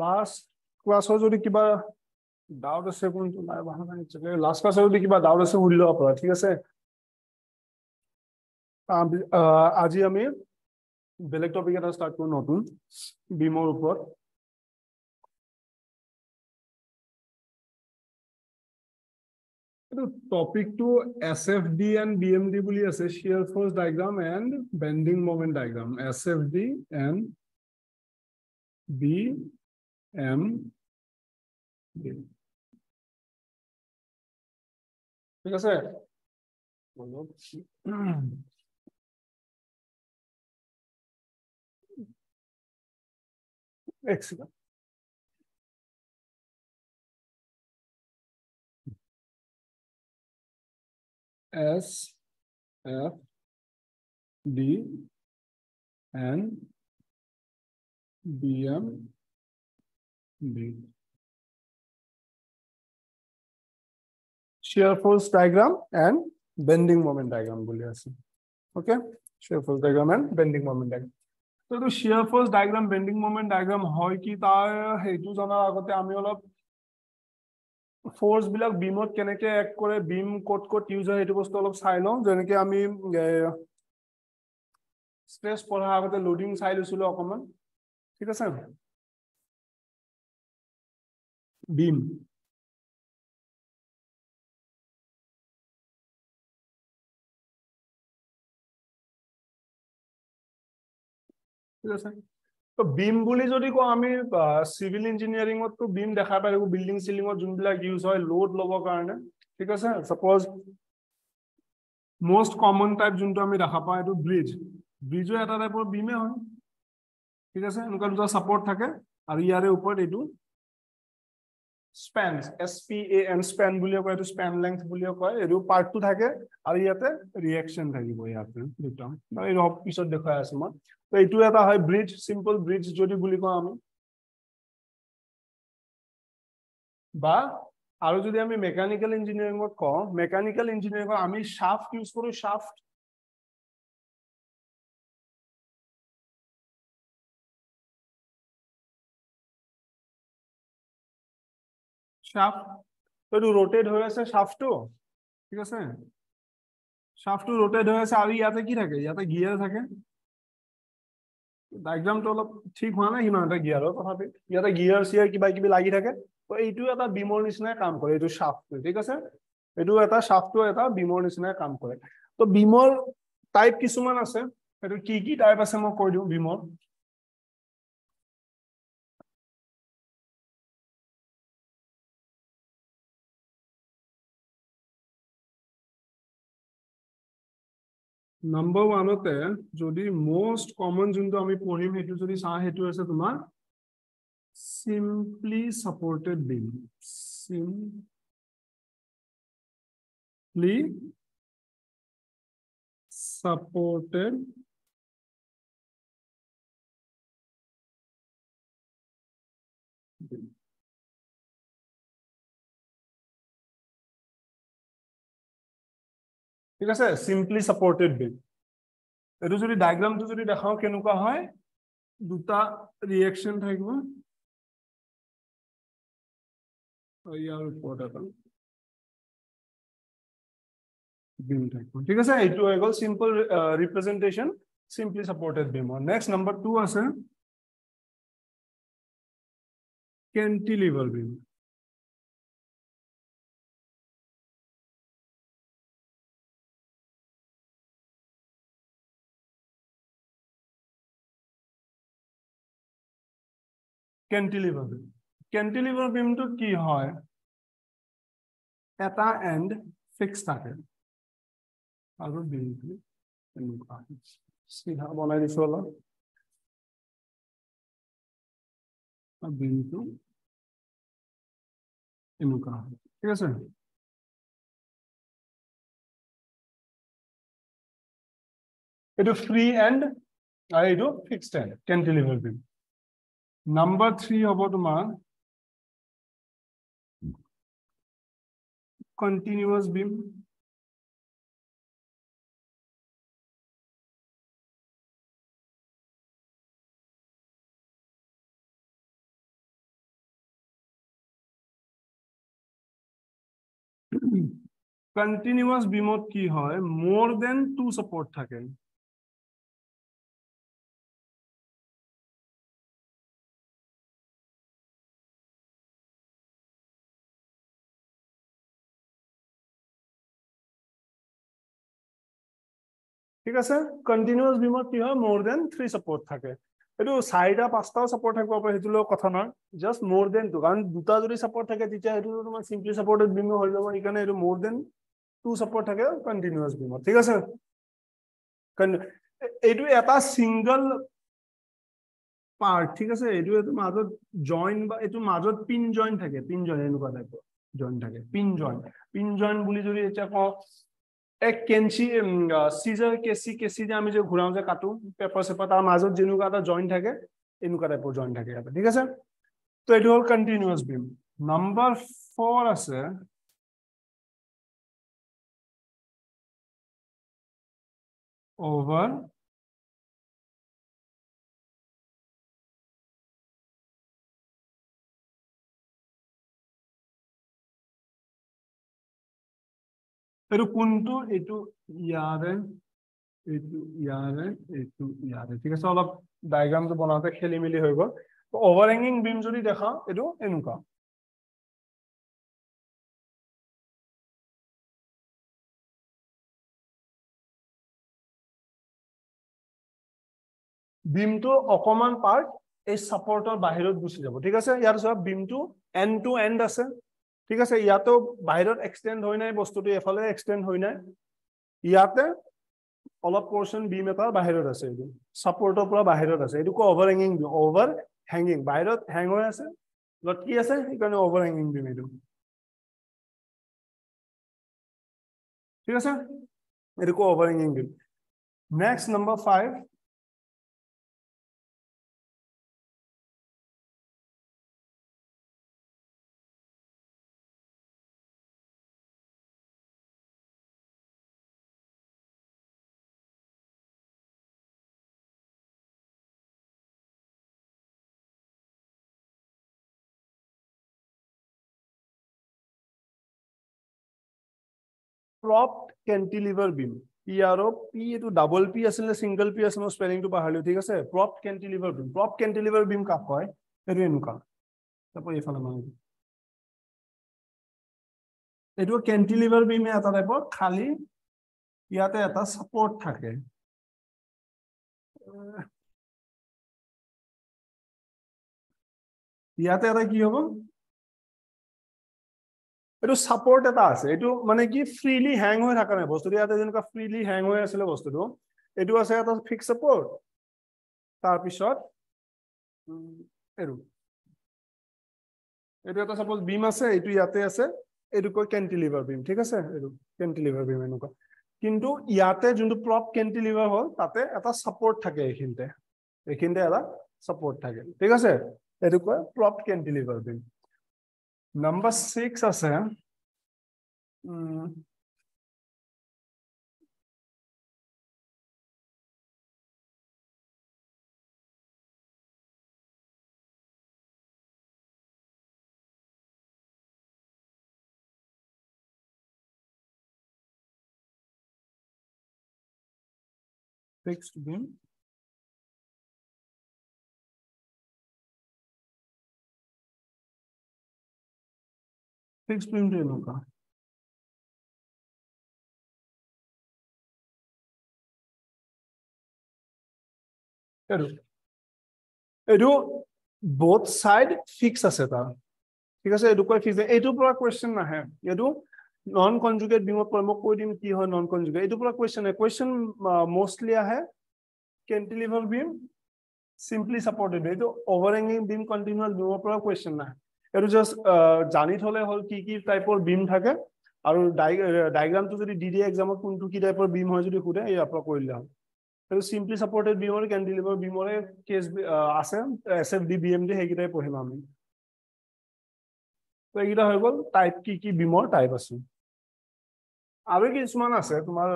Last ক্লাছৰ যদি কিবা ডাউট আছে কোনটো, নাই লাষ্ট ক্লাছৰ যদি কিবা ডাউট আছে সুধি ল'ব পাৰা, ঠিক আছে? আজি আমি বেলেগ টপিক এটা ষ্টাৰ্ট কৰোঁ নতুন, বিমৰ ওপৰত। এইটো টপিকটো S F D and B M D বুলি আছে shear force diagram and bending moment diagram S F D and B M D ঠিক আছে এক second S F D and B M Shear force diagram and bending moment diagram বুলি আছে okay shear force diagram and bending moment diagram তো এইটো shear force diagram bending moment diagram হয় কি তাৰ সেইটো জনাৰ আগতে আমি অলপ ফৰ্চ বিলাক বিমত কেনেকে এক কৰে বিম ক'ত ক'ত ইউজ হয় সেইটো বস্তু অলপ চাই লওঁ যেনেকে আমি ষ্ট্ৰেছ পঢ়া আগতে লোডিং চাই লৈছিলো অকমান ঠিক আছে আছে? তো বিম বুলি যদি কওঁ আমি চিভিল ইঞ্জিনিয়াৰিঙততো বিম দেখা পাই থাকো বিল্ডিং চিলিঙত যোনবিলাক ইউজ হয় লোড ল'বৰ কাৰণে। ঠিক আছে? চাপ'জ মষ্ট কমন টাইপ যোনটো আমি দেখা পাওঁ এইটো ব্ৰিজ ব্ৰিজো এটা টাইপৰ বিমে হয়। ঠিক আছে? এনেকুৱা দুটা চাপৰ্ট থাকে। আৰু ইয়াৰে ওপৰত এইটো আৰু ইয়াতে দুটা। দেখুৱাই আছো মই। এইটো এটা হয় ব্ৰিজ চিম্পল ব্ৰিজ যদি বুলি কওঁ আমি। বা আৰু যদি আমি মেকানিকেল ইঞ্জিনিয়াৰিঙত কওঁ মেকানিকেল ইঞ্জিনিয়াৰিঙত আমি শ্বাফ্ট ইউজ কৰো শ্বাফ্ট শ্বাফ্ট এইটো ৰোটেট হৈ আছে শ্বাফ্টটো ঠিক আছে? শ্বাফ্টটো ৰোটেট হৈ আছে আৰু ইয়াতে কি থাকে? ইয়াতে গিয়াৰ থাকে। ডায়গ্ৰামটো অলপ ঠিক হোৱা নাই, সিমান এটা গিয়াৰৰ তথাপি ইয়াতে গিয়াৰ চিয়াৰ কিবা কিবি লাগি থাকে। তো এইটো এটা বিমৰ নিচিনাই কাম কৰে, এইটো শ্বাফ্টটো ঠিক আছে? এইটো এটা শ্বাফ্টটো এটা বিমৰ নিচিনাই কাম কৰে। তো বিমৰ টাইপ কিছুমান আছে। সেইটো কি কি টাইপ আছে মই কৈ দিওঁ, বিমৰ। নাম্বাৰ ওৱানতে যদি মষ্ট কমন যোনটো আমি পঢ়িম সেইটো যদি চাওঁ সেইটো আছে তোমাৰ simply supported beam simply supported ঠিক আছে? চিম্পলি ছাপৰ্টেড বিম এইটো যদি ডায়গ্ৰামটো যদি দেখাওঁ কেনেকুৱা হয় দুটা ৰিয়েকশ্যন থাকিব। ইয়াৰ ওপৰত ঠিক আছে? এইটো হৈ গ'ল চিম্পল ৰিপ্ৰেজেণ্টেশ্যন চিম্পলি ছাপৰ্টেড বিমৰ নেক্সট নাম্বাৰ টু আছে cantilever beam cantilever beam cantilever বিমটো কি হয়? এটা এণ্ড ফিক্স থাকে। আৰু বিমটো এনেকুৱা চিধা বনাই দিছো অলপ। বিমটো এনেকুৱা হয়। ঠিক আছে? এইটো ফ্ৰী এণ্ড আৰু এইটো fixed end cantilever beam number three হ'ব তোমাৰ continuous beam. কন্টিনিউয়াস বিমত কি হয় মোৰ দেন টু সাপোৰ্ট থাকে ঠিক আছে? কন্টিনিউয়াস বিমত কি হয়? মোৰ দেন থ্ৰী সাপোৰ্ট থাকে। এইটো চাৰিটা পাঁচটাও সাপোৰ্ট থাকিব পাৰে সেইটো লগত কথা নহয়। জাষ্ট মোৰ দেন টু কাৰণ দুটা যদি সাপোৰ্ট থাকে তেতিয়া সেইটো তোমাৰ চিম্পলি সাপোৰ্টেড বিম হৈ যাব। সেইকাৰণে এইটো মোৰ দেন টু সাপোৰ্ট থাকে কন্টিনিউয়াস বিমত ঠিক আছে? এইটো এটা সিঙ্গল পাৰ্ট ঠিক আছে? এইটো এইটো মাজত জইন বা এইটো মাজত পিন জইন থাকে। পিন জইন এনেকুৱা টাইপৰ জইন থাকে। পিন জইন পিন জইন বুলি যদি এতিয়া কওঁ এক কেঞ্চি চিজাৰ কেঁচি কেঁচি যে আমি যে ঘূৰাও যে কাটো পেপাৰ চেপাৰ তাৰ মাজত যেনেকুৱা এটা জইন থাকে এনেকুৱা টাইপৰ জইন থাকে ইয়াতে ঠিক আছে তো এইটো হ'ল কণ্টিনিউৱাছ বিম নাম্বাৰ ফ'ৰ আছে over এইটো কোনটো এইটো ইয়াৰে এইটো ইয়াৰে এইটো ইয়াৰে ঠিক আছে অলপ ডায়গ্ৰামটো বনাওঁতে খেলি মেলি হৈ গ'ল। অভাৰ হেঙিং বিম যদি দেখাওঁ এইটো এনেকুৱা। বিমটো অকমান পাৰ্ট এই চাপৰ্টৰ বাহিৰত গুচি যাব। ঠিক আছে ইয়াৰ চোৱা বিমটো এণ্ড টু এণ্ড আছে। ঠিক আছে ইয়াতো বাহিৰত এক্সটেণ্ড হৈ নাই বস্তুটো এফালে এক্সটেণ্ড হৈ নাই। ইয়াতে অলপ পৰ্চন বিম এটা বাহিৰত আছে এইটো। চাপৰ্টৰ পৰা বাহিৰত আছে। এইটো কয় অভাৰ হেঙিং বিম অভাৰ হেঙিং বাহিৰত হেং হৈ আছে। লটকি আছে? সেইকাৰণে অভাৰ হেঙিং বিম এইটো। ঠিক আছে? এইটো কয় over হেঙিং beam next number five prop cantilever beam P R O' P এইটো ডাবল পি আছিলে চিংগল পি আছিলে মই স্পেলিংটো পাহৰিলো ঠিক আছে? Prop cantilever beam prop cantilever beam কাক কয়? এইটো এনেকুৱা। তাৰপৰা এইফালে মানে এইটো। কেণ্টিলিভাৰ বিমে এটা টাইপৰ খালি ইয়াতে এটা ছাপৰ্ট থাকে। ইয়াতে এটা কি হ'ব? এইটো চাপৰ্ট এটা আছে। এইটো মানে কি ফ্ৰীলি হেং হৈ থকা নাই। বস্তুটো ইয়াতে যেনেকুৱা ফ্ৰীলি হেং হৈ আছিলে বস্তুটো এইটো আছে এটা ফিক্স চাপৰ্ট তাৰপিছত এইটো। এইটো এটা চাপ'জ বিম আছে এইটো ইয়াতে আছে। এইটো কয় কেণ্টিলিভাৰ বিম ঠিক আছে? এইটো কেণ্টিলিভাৰ বিম এনেকুৱা। কিন্তু ইয়াতে যোনটো প্ৰপ কেণ্টিলিভাৰ হ'ল তাতে এটা চাপৰ্ট থাকে এইখিনিতে। এইখিনিতে এটা চাপৰ্ট থাকে। ঠিক আছে? এইটো কয় prop cantilever beam number 6 as a fixed beam fixed beam টো এনেকুৱা এইটো এইটো both side fix আছে তাৰ। ঠিক আছে এইটো কয় ফিক্স এইটোৰ পৰা কুৱেশ্যন নাহে এইটো নন কনজুগেট বিমত পৰে মই কৈ দিম কি হয় নন কনজুগেট এইটোৰ পৰা কুৱেশ্যন আহে। কুৱেশ্যন মষ্টলি আহে। কেণ্টিলিভাৰ বিম চিম্পলি ছাপৰ্টেড এইটো অভাৰহেঙিং বিম কণ্টিনিউৱাছ বিমৰ পৰা কুৱেশ্যন নাই এইটো জাষ্ট জানি থলে হ'ল কি কি টাইপৰ বিম থাকে আৰু ডায়গ্ৰামটো যদি ডি ডি এক্সামত কোনটো কি টাইপৰ বিম হয় যদি সোধে ইয়াৰ পৰা কৰিলে হ'ল। এইটো চিম্পলি ছাপৰ্টেড বিমৰ কেণ্টিলিভাৰ বিমৰে কেছ আছে S F D B M D সেইকেইটাই পঢ়িম আমি। এইকেইটা হৈ গ'ল টাইপ কি কি বিমৰ টাইপ আছে। আৰু কিছুমান আছে তোমাৰ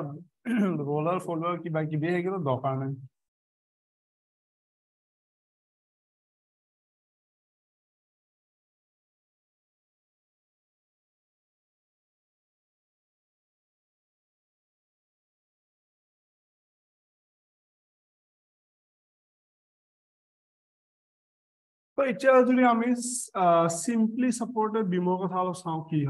ৰোলাৰ ফল্ডাৰ কিবা কিবি সেইকেইটা দৰকাৰ নাই। তো এতিয়া যদি আমি চিম্পলি ছাপৰ্টেড বিমৰ কথা অলপ চাওঁ কি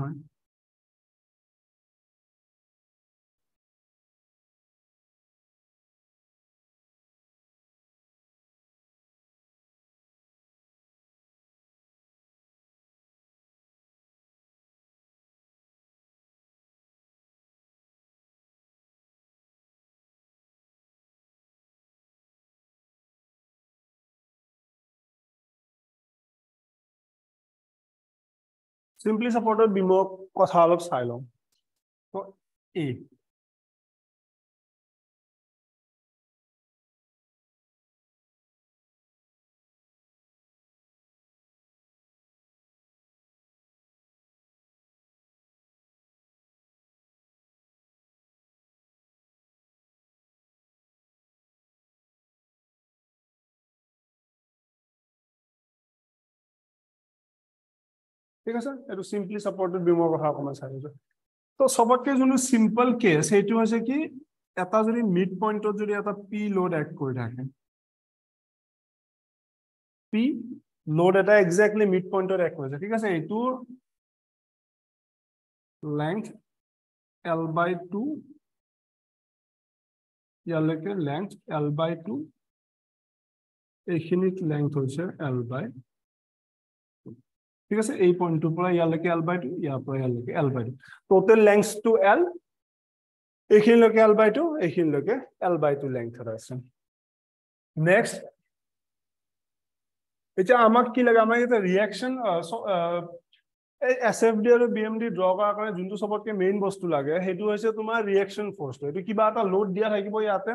হয় চিম্পলি ছাপৰ্টেড বিমৰ কথা অলপ চাই লওঁ তো এ ঠিক আছে? এইটো চিম্পলি ছাপৰ্টেড বিমৰ কথা অকণমান চাই লৈছো তো চবতকে যোনটো চিম্পল কেছ সেইটো হৈছে কি এটা যদি মিড পইণ্টত যদি এটা পি লোড এড কৰি থাকে পি লোড এটা একজেক্টলি মিড পইণ্টত এড কৰিছে ঠিক আছে? এইটো লেংথ এল বাই টু ইয়ালৈকে লেংথ এল বাই টু এইখিনিত লেংথ হৈছে এল বাই ঠিক আছে? এই পইণ্টটোৰ পৰা ইয়ালৈকে এল বাই টু ইয়াৰ পৰা ইয়ালৈকে L by two total length two L এইখিনিলৈকে L by two এইখিনিলৈকে এল বাই টু লেংথত আছে। নেক্সট এতিয়া আমাক কি লাগে? আমাক এতিয়া ৰিয়েকশ্যন এই এছ এফ ডি আৰু বি এম ডি ড্ৰ কৰাৰ কাৰণে যোনটো চবতকে মেইন বস্তু লাগে সেইটো হৈছে তোমাৰ ৰিয়েকশ্যন ফৰ্চটো এইটো কিবা এটা লোড দিয়া থাকিব ইয়াতে।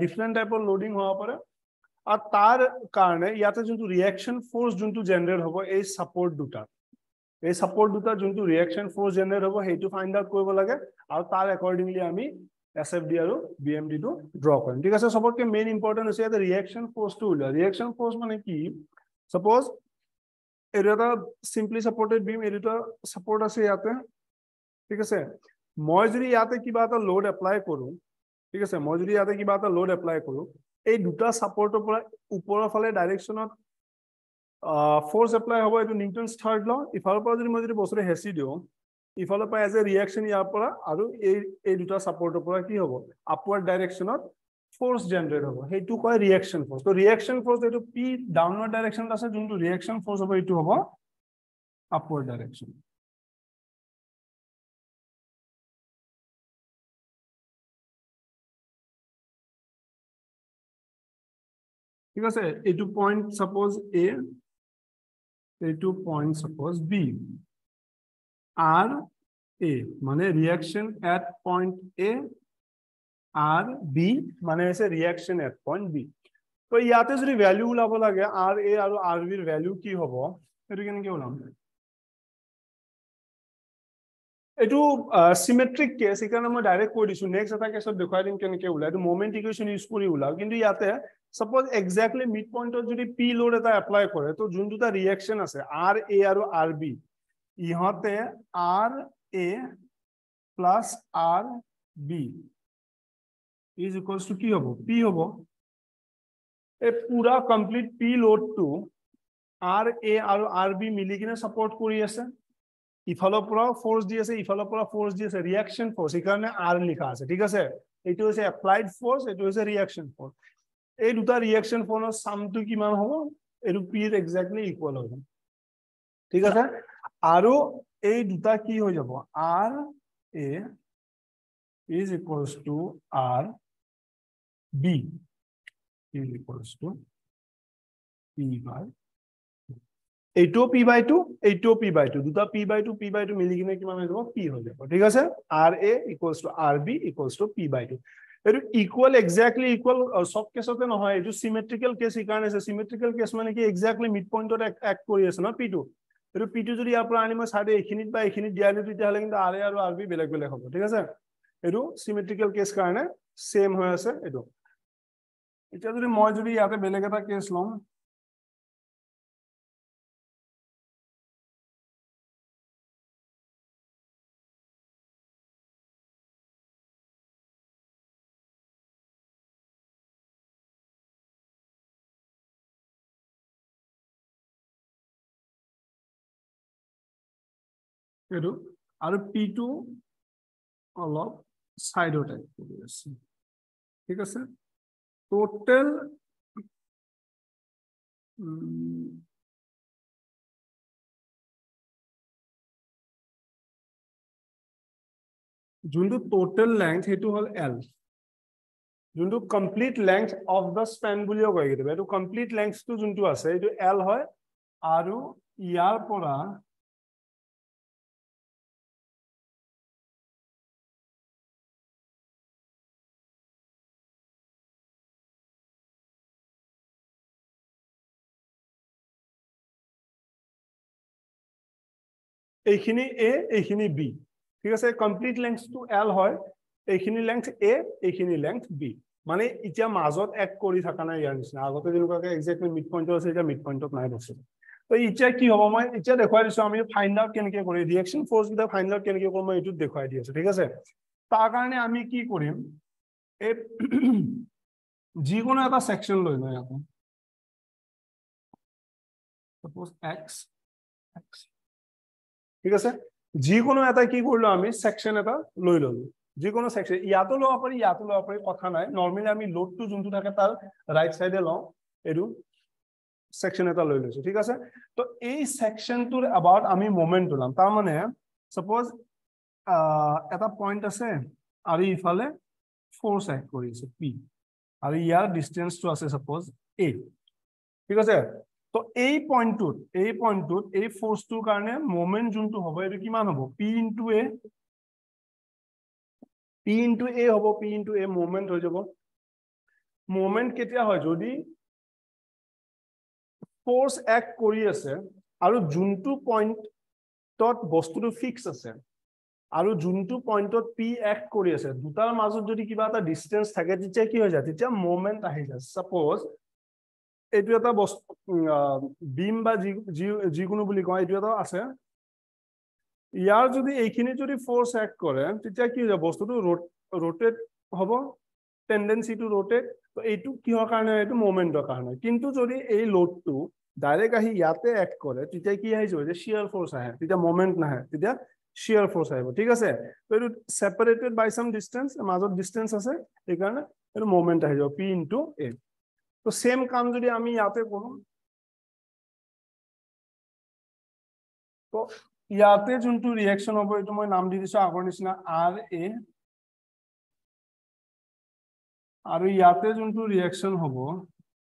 ডিফাৰেণ্ট টাইপৰ লোডিং হ'ব পাৰে। আৰু তাৰ কাৰণে ইয়াতে যোনটো ৰিয়েকশ্যন ফ'ৰ্চ যোনটো জেনেৰেট হ'ব এই ছাপৰ্ট দুটা। এই ছাপৰ্ট দুটা যোনটো ৰিয়েকশ্যন ফ'ৰ্চ জেনেৰেট হ'ব সেইটো ফাইণ্ড আউট কৰিব লাগে আৰু তাৰ একৰ্ডিংলি আমি এছ এফ ডি আৰু বি এম ডিটো ড্ৰ কৰিম। ঠিক আছে চবতকে মেইন ইম্পৰ্টেণ্ট হৈছে ইয়াতে ৰিয়েকশ্যন ফ'ৰ্চটো উলিওৱা। ৰিয়েকশ্যন ফ'ৰ্চ মানে কি? চাপ'জ এইটো এটা চিম্পলি ছাপৰ্টেড বিম এইটো এটা ছাপৰ্ট আছে ইয়াতে। ঠিক আছে মই যদি ইয়াতে কিবা এটা লোড এপ্লাই কৰোঁ ঠিক আছে মই যদি ইয়াতে কিবা এটা লোড এপ্লাই কৰোঁ এই দুটা ছাপৰ্টৰ পৰা ওপৰৰ ফালে ডাইৰেকশ্যনত ফ'ৰ্চ এপ্লাই হ'ব এইটো নিউটন থাৰ্ড ল ইফালৰ পৰা যদি মই যদি বস্তুটো হেঁচি দিওঁ ইফালৰ পৰা এজ এ ৰিয়েকশ্যন ইয়াৰ পৰা আৰু এই এই দুটা ছাপৰ্টৰ পৰা কি হ'ব? আপৱাৰ্ড ডাইৰেকশ্যনত ফ'ৰ্চ জেনেৰেট হ'ব। সেইটো কয় ৰিয়েকশ্যন ফ'ৰ্চ ত' ৰিয়েকশ্যন ফ'ৰ্চ এইটো পি ডাউনৱাৰ্ড ডাইৰেকশ্যনত আছে যোনটো ৰিয়েকশ্যন ফ'ৰ্চ হ'ব এইটো হ'ব আপৱাৰ্ড ডাইৰেকশ্যন ঠিক আছে এইটো পইণ্ট চাপ'জ এ এইটো point suppose B R A মানে reaction at point A R B মানে হৈছে ৰিয়েকশ্যন এট পইণ্ট বি তো ইয়াতে যদি ভেলু ওলাব লাগে আৰ এ আৰু আৰ বিৰ ভেলু কি হ'ব সেইটো কেনেকে ওলাম এইটো চিমেট্ৰিক কেছ সেইকাৰণে মই ডাইৰেক্ট কৈ দিছো নেক্সট এটা কেছত দেখুৱাই দিম কেনেকে ওলাই এইটো মমেণ্ট ইকুৱেশ্যন ইউজ কৰি ওলাও কিন্তু ইয়াতে পইণ্টত যদি পি লোড এটা এপ্লাই কৰে তো যোন দুটা ৰিয়েকশ্যন আছে আৰ এ আৰু আৰ বি ইহঁতে R A plus R B is equals to কি হ'ব? পি হ'ব। এই পুৰা কমপ্লিট পি লোডটো আৰ এ আৰু আৰ বি মিলি কিনে ছাপৰ্ট কৰি আছে। ইফালৰ পৰা ফ'ৰ্চ দি আছে ইফালৰ পৰা ফ'ৰ্চ দি আছে ৰিয়েকশ্যন ফ'ৰ্চ সেইকাৰণে আৰ লিখা আছে ঠিক আছে? এইটো হৈছে এপ্লাইড ফ'ৰ্চ এইটো হৈছে ৰিয়েকশ্যন ফ'ৰ্চ এই দুটা ৰিয়েকশ্যন ফ'ৰ্চৰ চামটো কিমান হ'ব? এইটো পিৰ একজেক্টলি ইকুৱেল হ'ব ঠিক আছে? আৰু এই দুটা কি হৈ যাব? R A is equals to R B is equals to P by এইটোও পি বাই টু এইটোও পি বাই টু দুটা P by two P by two মিলি কিনে কিমান হৈ যাব? পি হৈ যাব। ঠিক আছে? R A equals to R B equals to P by two এইটো ইকুৱেল একজেক্টলি ইকুৱেল চব কেছতে নহয়। এইটো চিমেট্ৰিকেল কেছ সেইকাৰণে আছে। চিমেট্ৰিকেল কেছ মানে কি একজেক্টলি মিড পইণ্টত এক্ট কৰি আছে ন পি টু? এইটো পি টু যদি ইয়াৰ পৰা আনি মই চাইডে এইখিনিত বা এইখিনিত দিয়া দিওঁ তেতিয়াহ'লে কিন্তু আৰ এ আৰু আৰ বি বেলেগ বেলেগ হ'ব। ঠিক আছে? এইটো চিমেট্ৰিকেল কেছ কাৰণে ছেম হৈ আছে এইটো। এতিয়া যদি মই যদি ইয়াতে বেলেগ এটা কেছ লওঁ এইটো আৰু পি টু অলপ চাইডৰ টাইপ কৰি আছে। ঠিক আছে? টোটেল যোনটো টোটেল লেংথ সেইটো হ'ল এল যোনটো complete length of the span বুলিও কয় কেতিয়াবা। এইটো কমপ্লিট লেংথটো যোনটো আছে, এইটো এল হয়। আৰু ইয়াৰ পৰা এইখিনি এ এইখিনি বি ঠিক আছে কমপ্লিট লেংথটো এল হয় এইখিনি লেংথ এ এইখিনি লেংথ বি মানে এতিয়া মাজত এক কৰি থকা নাই ইয়াৰ নিচিনা। আগতে যেনেকুৱাকে একজেক্টলি মিড পইণ্টত আছে এতিয়া মিড পইণ্টত নাই বস্তু তো এতিয়া কি হ'ব মই এতিয়া দেখুৱাই দিছো আমি ফাইণ্ড আউট কেনেকে কৰি ৰিয়েকশ্যন ফ'ৰ্চ কেইটা ফাইণ্ড আউট কেনেকে কৰোঁ মই এইটোত দেখুৱাই দি আছো ঠিক আছে? তাৰ কাৰণে আমি কি কৰিম এই যিকোনো এটা ছেকশ্যন লৈ লওঁ ইয়াতে। Suppose x x ঠিক আছে? যিকোনো এটা কি কৰিলো আমি ছেকশ্যন এটা লৈ ললো। যিকোনো ছেকশ্যন ইয়াতো ল'ব পাৰি ইয়াতো ল'ব পাৰি কথা নাই। নৰ্মেলি আমি লোডটো যোনটো থাকে তাৰ ৰাইট চাইডে লওঁ এইটো ছেকশ্যন এটা লৈ লৈছো ঠিক আছে? তো এই ছেকশ্যনটোৰ এবাউট আমি মমেণ্ট ওলাম তাৰমানে চাপ'জ এটা পইণ্ট আছে আৰু ইফালে ফ'ৰ্চ এক্ট কৰি আছে পি আৰু ইয়াৰ ডিষ্টেঞ্চটো আছে চাপ'জ এ ঠিক আছে? তো এই পইণ্টটোত এই পইণ্টটোত এই ফ'ৰ্চটোৰ কাৰণে মমেণ্ট যোনটো হ'ব এইটো কিমান হ'ব? P into A P into A হ'ব পি ইনটু এ মুভমেণ্ট হৈ যাব। মুভমেণ্ট কেতিয়া হয়? যদি ফ'ৰ্চ এক্ট কৰি আছে আৰু যোনটো পইণ্টত বস্তুটো ফিক্স আছে আৰু যোনটো পইণ্টত পি এক্ট কৰি আছে দুটাৰ মাজত যদি কিবা এটা ডিষ্টেঞ্চ থাকে তেতিয়া কি হৈ যায়? তেতিয়া মুভমেণ্ট আহি যায়। চাপ'জ এইটো এটা বস্তু বিম বা যি যিকোনো বুলি কওঁ এইটো এটা আছে। ইয়াৰ যদি এইখিনি যদি ফ'ৰ্চ এক্ট কৰে তেতিয়া কি হৈ যাব বস্তুটো ৰোটেট হ'ব টেণ্ডেঞ্চি টু ৰোটেট এইটো কিহৰ কাৰণে এইটো মুভমেণ্টৰ কাৰণে কিন্তু যদি এই লোডটো ডাইৰেক্ট আহি ইয়াতে এক্ট কৰে তেতিয়া কি আহিব? যে শ্বিয়াৰ ফ'ৰ্চ আহে তেতিয়া মুভমেণ্ট নাহে তেতিয়া শ্বিয়াৰ ফ'ৰ্চ আহিব। ঠিক আছে? এইটো ছেপাৰেটেড বাই চাম ডিষ্টেঞ্চ মাজত ডিষ্টেঞ্চ আছে সেইকাৰণে এইটো মুভমেণ্ট আহি যাব পি ইনটু এ তো সেম কাম যদি আমি ইয়াতে কৰো তো ইয়াতে যোনটো ৰিয়েকশ্যন হ'ব এইটো মই নাম দি দিছো আগৰ নিচিনা আৰ এ আৰু ইয়াতে যোনটো ৰিয়েকশ্যন হ'ব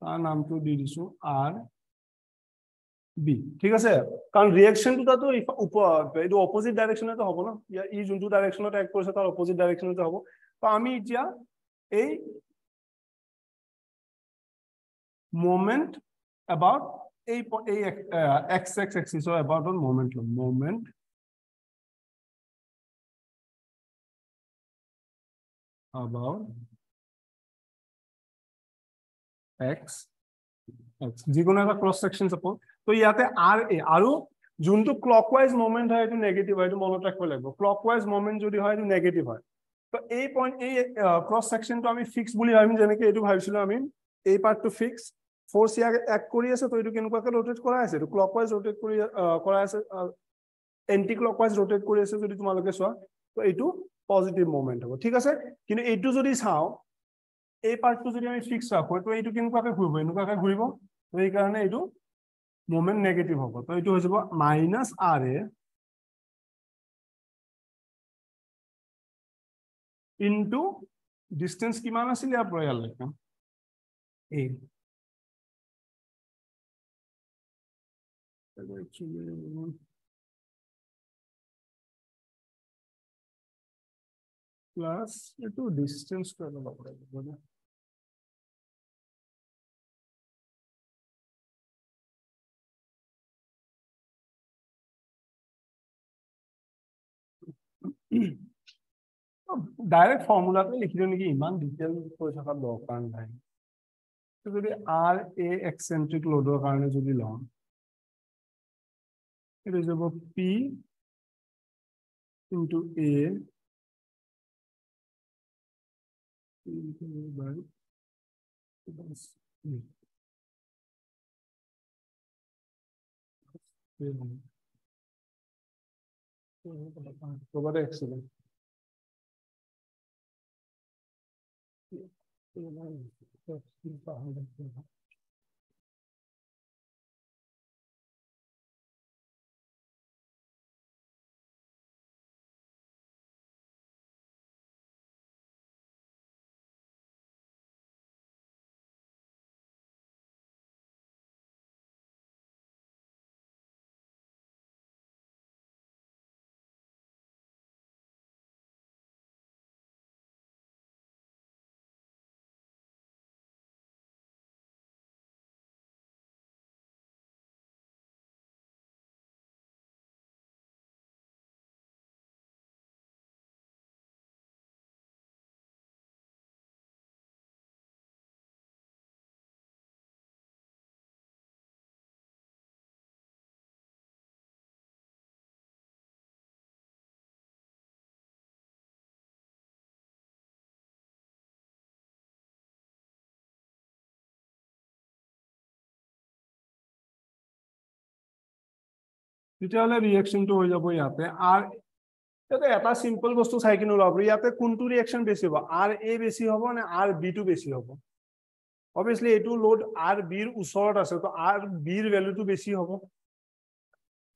তাৰ নামটো দি দিছো আৰ বি ঠিক আছে? কাৰণ ৰিয়েকশ্যনটো তাতো এইটো অপজিট ডাইৰেকশ্যনতে হ'ব ন? ই যোনটো ডাইৰেকশ্যনত এক্ট কৰিছে তাৰ অপজিট ডাইৰেকশ্যনতে হ'ব। তো আমি এতিয়া এই moment about a uh, x x axis so about one moment moment. About x x যিকোনো এটা ক্ৰছ ছেকশ্যন চাপোজ তো ইয়াতে আৰ এ আৰু যোনটো ক্লকৱাইজ মুভমেণ্ট হয় এইটো নেগেটিভ হয় এইটো মনত ৰাখিব লাগিব। ক্লকৱাইজ মুভমেণ্ট যদি হয় এইটো নেগেটিভ হয়। তো এই পইণ্ট এই ক্ৰছ ছেকশ্যনটো আমি ফিক্স বুলি ভাবিম যেনেকে এইটো ভাবিছিলো আমি এই পাৰ্টটো ফিক্স ফ'ৰ্চ ইয়াক এক কৰি আছে তো এইটো কেনেকুৱাকে ৰোটেট কৰা আছে? এইটো ক্লকৱাইজ ৰোটেট কৰি কৰা আছে এণ্টি ক্লকৱাইজ ৰোটেট কৰি আছে যদি তোমালোকে চোৱা তো এইটো পজিটিভ মুভমেণ্ট হ'ব। ঠিক আছে? কিন্তু এইটো যদি চাওঁ এই পাৰ্টটো যদি আমি ফিক্স ৰাখোঁ তো এইটো কেনেকুৱাকে ঘূৰিব? এনেকুৱাকে ঘূৰিব তো সেইকাৰণে এইটো মুভমেণ্ট নেগেটিভ হ'ব। তো এইটো হৈ যাব minus R A into distance কিমান আছিল ইয়াৰ পৰা ইয়ালৈকে? এই। প্লাস একটু ডিস্টেন্স করে ডাইৰেক্ট ফৰ্মুলাটো লিখি দিওঁ নেকি ইমান ডিটেইল কৈ থকা দৰকাৰ নাই। যদি আৰ এ এক্সেন্ট্ৰিক লোডৰ কাৰণে যদি লওঁ এইটো যাব P into A So it's 住了 তেতিয়াহ'লে ৰিয়েকশ্যনটো হৈ যাব ইয়াতে। আৰ ইয়াতে এটা চিম্পল বস্তু চাই কিনে ওলাব ইয়াতে কোনটো ৰিয়েকশ্যন বেছি হ'ব? আৰ এ বেছি হ'ব নে আৰ বিটো বেছি হ'ব? অভিয়াছলি এইটো লোড আৰ বিৰ ওচৰত আছে তো আৰ বিৰ ভেলুটো বেছি হ'ব।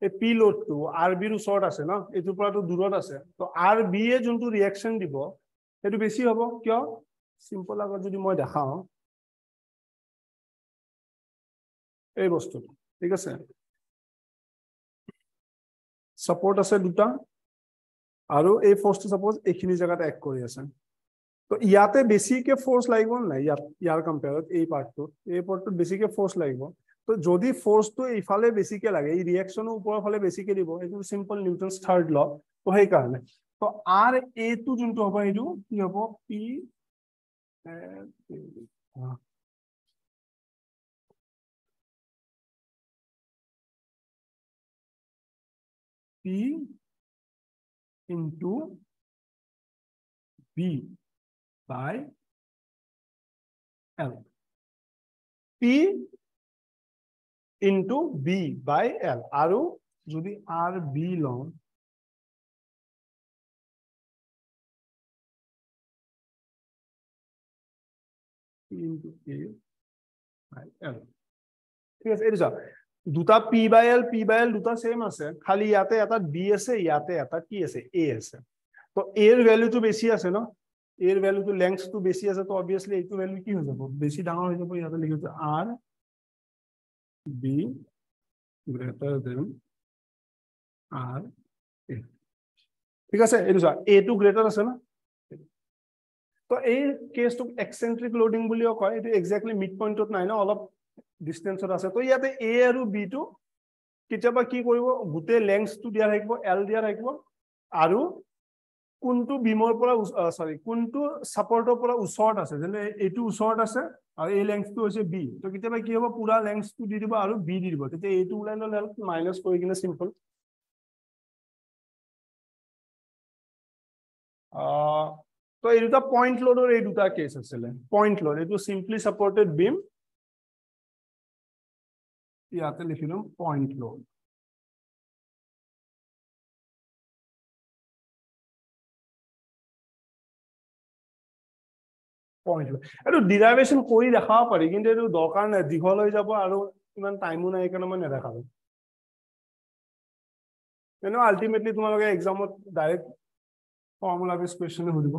এই পি লোডটো আৰ বিৰ ওচৰত আছে ন? এইটোৰ পৰাটো দূৰত আছে। তো আৰ বিয়ে যোনটো ৰিয়েকশ্যন দিব সেইটো বেছি হ'ব। কিয়? চিম্পল আগত যদি মই দেখাওঁ। এই বস্তুটো ঠিক আছে? ছাপৰ্ট আছে দুটা। আৰু এই ফৰ্চটো ছাপ'জ এইখিনি জেগাত এক কৰি আছে। তো ইয়াতে বেছিকে ফৰ্চ লাগিব নাই? ইয়াত ইয়াৰ কম্পেয়াৰত এই পাৰ্টটোত এই পাৰ্টটোত বেছিকে ফৰ্চ লাগিব। তো যদি ফৰ্চটো এইফালে বেছিকে লাগে এই ৰিয়েকশ্যনৰ ওপৰৰ ফালে বেছিকে দিব এইটো চিম্পল নিউটনছ থাৰ্ড ল তো সেইকাৰণে। তো আৰ এটো যোনটো হ'ব এইটো কি হ'ব? P P into B by L. P into B by L. আৰু যদি R B P into A by L. ঠিক আছে এইটো চাওক দুটা P by L, P by L দুটা সেম আছে, খালি ইয়াতে এটা বি আছে, ইয়াতে এটা কি আছে এ আছে। তো এৰ ভেলুটো বেছি আছে ন? এৰ ভেলুটো লেংথটো বেছি আছে, তো অবভিয়াছলি এইটো ভেলু কি হৈ যাব? বেছি ডাঙৰ হৈ যাব, ইয়াতে লিখিছো R B greater than R A ঠিক আছে, এইটো চোৱা এটো গ্ৰেটাৰ আছে না? তো এই কেছটোক এক্সেন্ট্ৰিক লোডিং বুলিও কয়, এইটো একজেক্টলি মিড পইণ্টত নাই ন? অলপ ডিষ্টেঞ্চত আছে। তো ইয়াতে এ আৰু বি টো কেতিয়াবা কি কৰিব গোটেই লেংথটো দিয়া থাকিব এল দিয়া থাকিব আৰু কোনটো বিমৰ পৰা চৰি কোনটো ছাপৰ্টৰ পৰা ওচৰত আছে যেনে এইটো ওচৰত আছে আৰু এই লেংথটো হৈছে বি তো কেতিয়াবা কি হ'ব পুৰা লেংথটো দি দিব আৰু বি দি দিব। তেতিয়া এইটো ওলাই ল'লে মাইনাছ কৰি কিনে চিম্পল তো এই দুটা পইণ্ট লোডৰ এই দুটা কেছ আছিলে। পইণ্ট লোড এইটো চিম্পলি ছাপৰ্টেড বিম ইয়াতে লিখিলো পইণ্ট লোড এইটো ডিৰাইভেশ্যন কৰি দেখাব পাৰি কিন্তু এইটো দৰকাৰ নাই দীঘল হৈ যাব আৰু ইমান টাইমো নাই সেইকাৰণে মই নেদেখালো। এনেও আল্টিমেটলি তোমালোকে এক্সামত ডাইৰেক্ট ফৰ্মুলা বেছ কুৱেশ্যনে সুধিব।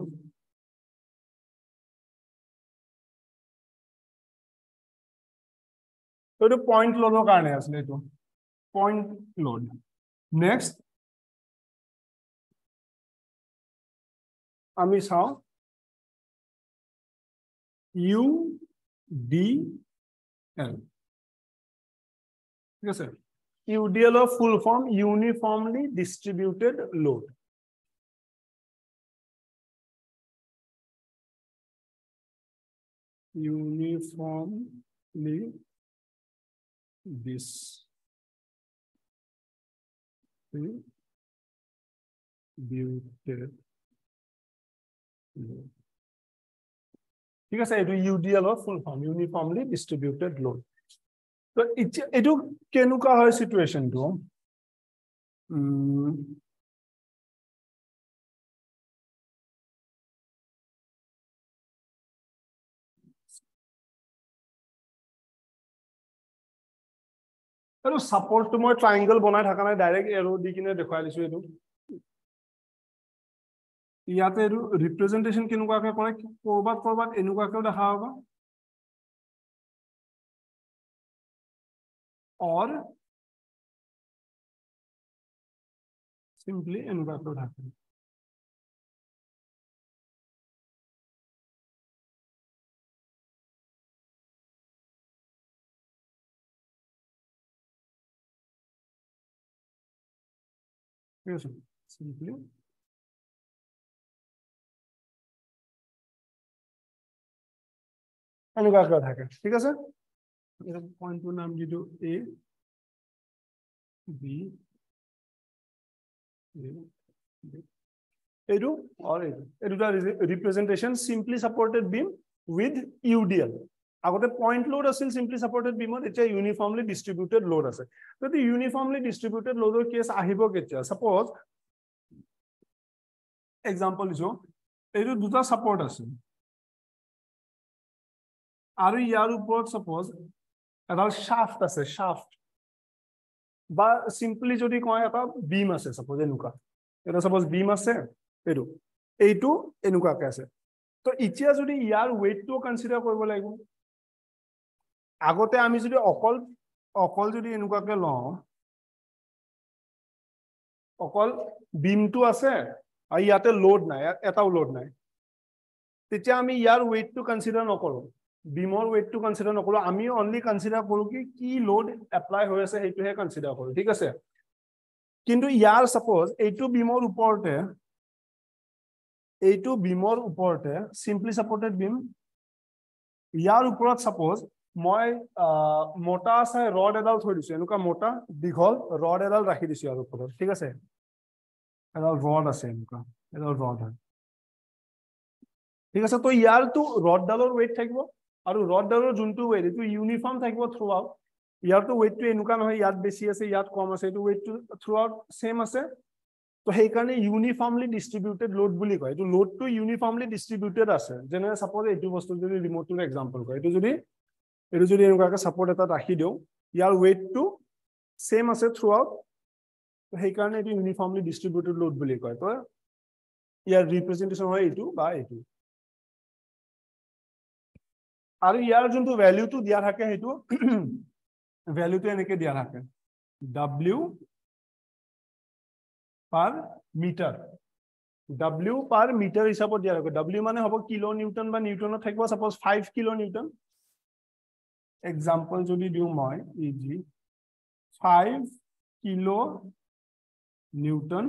এইটো পইণ্ট ল'বৰ কাৰণে আছিলে এইটো point load. Next, আমি চাওঁ ইউ ডি এল ঠিক আছে UDL of full form uniformly distributed load uniformly distributed ঠিক আছে এইটো ইউডিএলৰ full form uniformly distributed load তো এইটো কেনেকুৱা হয় চিটুৱেশ্যনটো এইটো চাপৰ্টটো মই ট্ৰাইংগল বনাই থকা নাই ডাইৰেক্ট এৰো দি কিনে দেখুৱাই দিছো এইটো। ইয়াতে এইটো ৰিপ্ৰেজেণ্টেশ্যন কেনেকুৱাকে কৰে কৰবাত কৰবাত এনেকুৱাকেও দেখা পাবা। অৰ চিম্পলি এনেকুৱাকেও থাকে। ঠিক আছে চিম্পলি এনেকুৱাকৈ থাকে ঠিক আছে পইণ্টটোৰ নাম যিটো এ বি এইটো আৰু এইটো এই দুটা representation simply supported beam with UDL আগতে পইণ্ট লোড আছিল চিম্পলি ছাপৰ্টেড বিমত এতিয়া ইউনিফৰ্মলি ডিষ্ট্ৰিবিউটেড লোড আছে। যদি ইউনিফৰ্মলি ডিষ্ট্ৰিবিউটেড লোডৰ কেছ আহিব কেতিয়া? ছাপ'জ এক্সাম্পল দিছো এইটো দুটা ছাপৰ্ট আছে আৰু ইয়াৰ ওপৰত ছাপ'জ এডাল শ্বাফ্ট আছে শ্বাফ্ট বা চিম্পলি যদি কয় এটা বিম আছে ছাপ'জ এনেকুৱা। এটা ছাপ'জ বিম আছে এইটো। এইটো এনেকুৱাকে আছে। তো এতিয়া যদি ইয়াৰ ৱেইটটো কনচিডাৰ কৰিব লাগিব আগতে আমি যদি অকল অকল যদি এনেকুৱাকে লওঁ অকল বিমটো আছে আৰু ইয়াতে লোড নাই এটাও লোড নাই তেতিয়া আমি ইয়াৰ ৱেইটটো কনচিডাৰ নকৰোঁ। বিমৰ ৱেইটটো কনচিডাৰ নকৰোঁ। আমি অনলি কনচিডাৰ কৰোঁ কি কি লোড এপ্লাই হৈ আছে সেইটোহে কনচিডাৰ কৰোঁ ঠিক আছে? কিন্তু ইয়াৰ ছাপ'জ এইটো বিমৰ ওপৰতে এইটো বিমৰ ওপৰতে চিম্পলি ছাপৰ্টেড বিম ইয়াৰ ওপৰত ছাপ'জ মই মোটা চাই ৰড এডাল থৈ দিছো। এনেকুৱা মোটা দীঘল ৰড এডাল ৰাখি দিছো ইয়াৰ ওপৰত। ঠিক আছে? এডাল ৰড আছে এনেকুৱা। এডাল ৰড হয়। ঠিক আছে? তো ইয়াৰটো ৰডডালৰ ৱেইট থাকিব আৰু ৰডডালৰ যোনটো ৱেইট এইটো ইউনিফৰ্ম থাকিব থ্ৰু আউট ইয়াৰটো ৱেইটটো এনেকুৱা নহয় ইয়াত বেছি আছে ইয়াত কম আছে। এইটো ৱেইটটো থ্ৰু আউট ছেম আছে। তো সেইকাৰণে ইউনিফৰ্মলি ডিষ্ট্ৰিবিউটেড লোড বুলি কয়। এইটো লোডটো ইউনিফৰ্মলি ডিষ্ট্ৰিবিউটেড আছে। যেনে চাপ'জ এইটো বস্তু যদি ৰিম'টটোৰ এক্সাম্পল কয় এইটো যদি এইটো যদি এনেকুৱাকে ছাপৰ্ট এটাত ৰাখি দিওঁ ইয়াৰ ৱেইটটো ছেম আছে থ্ৰু আউট সেইকাৰণে এইটো ইউনিফৰ্মলি ডিষ্ট্ৰিবিউটেড লোড বুলি কয়। তো ইয়াৰ ৰিপ্ৰেজেণ্টেশ্যন হয় এইটো বা এইটো। আৰু ইয়াৰ যোনটো ভেলিউটো দিয়া থাকে সেইটো ভেলিউটো এনেকে দিয়া থাকে। W per metre W per metre হিচাপত দিয়া থাকে। ডাব্লিউ মানে হ'ব কিলো নিউটন বা নিউটনত থাকিব suppose five kilo newton. Example যদি দিওঁ মই five kilo newton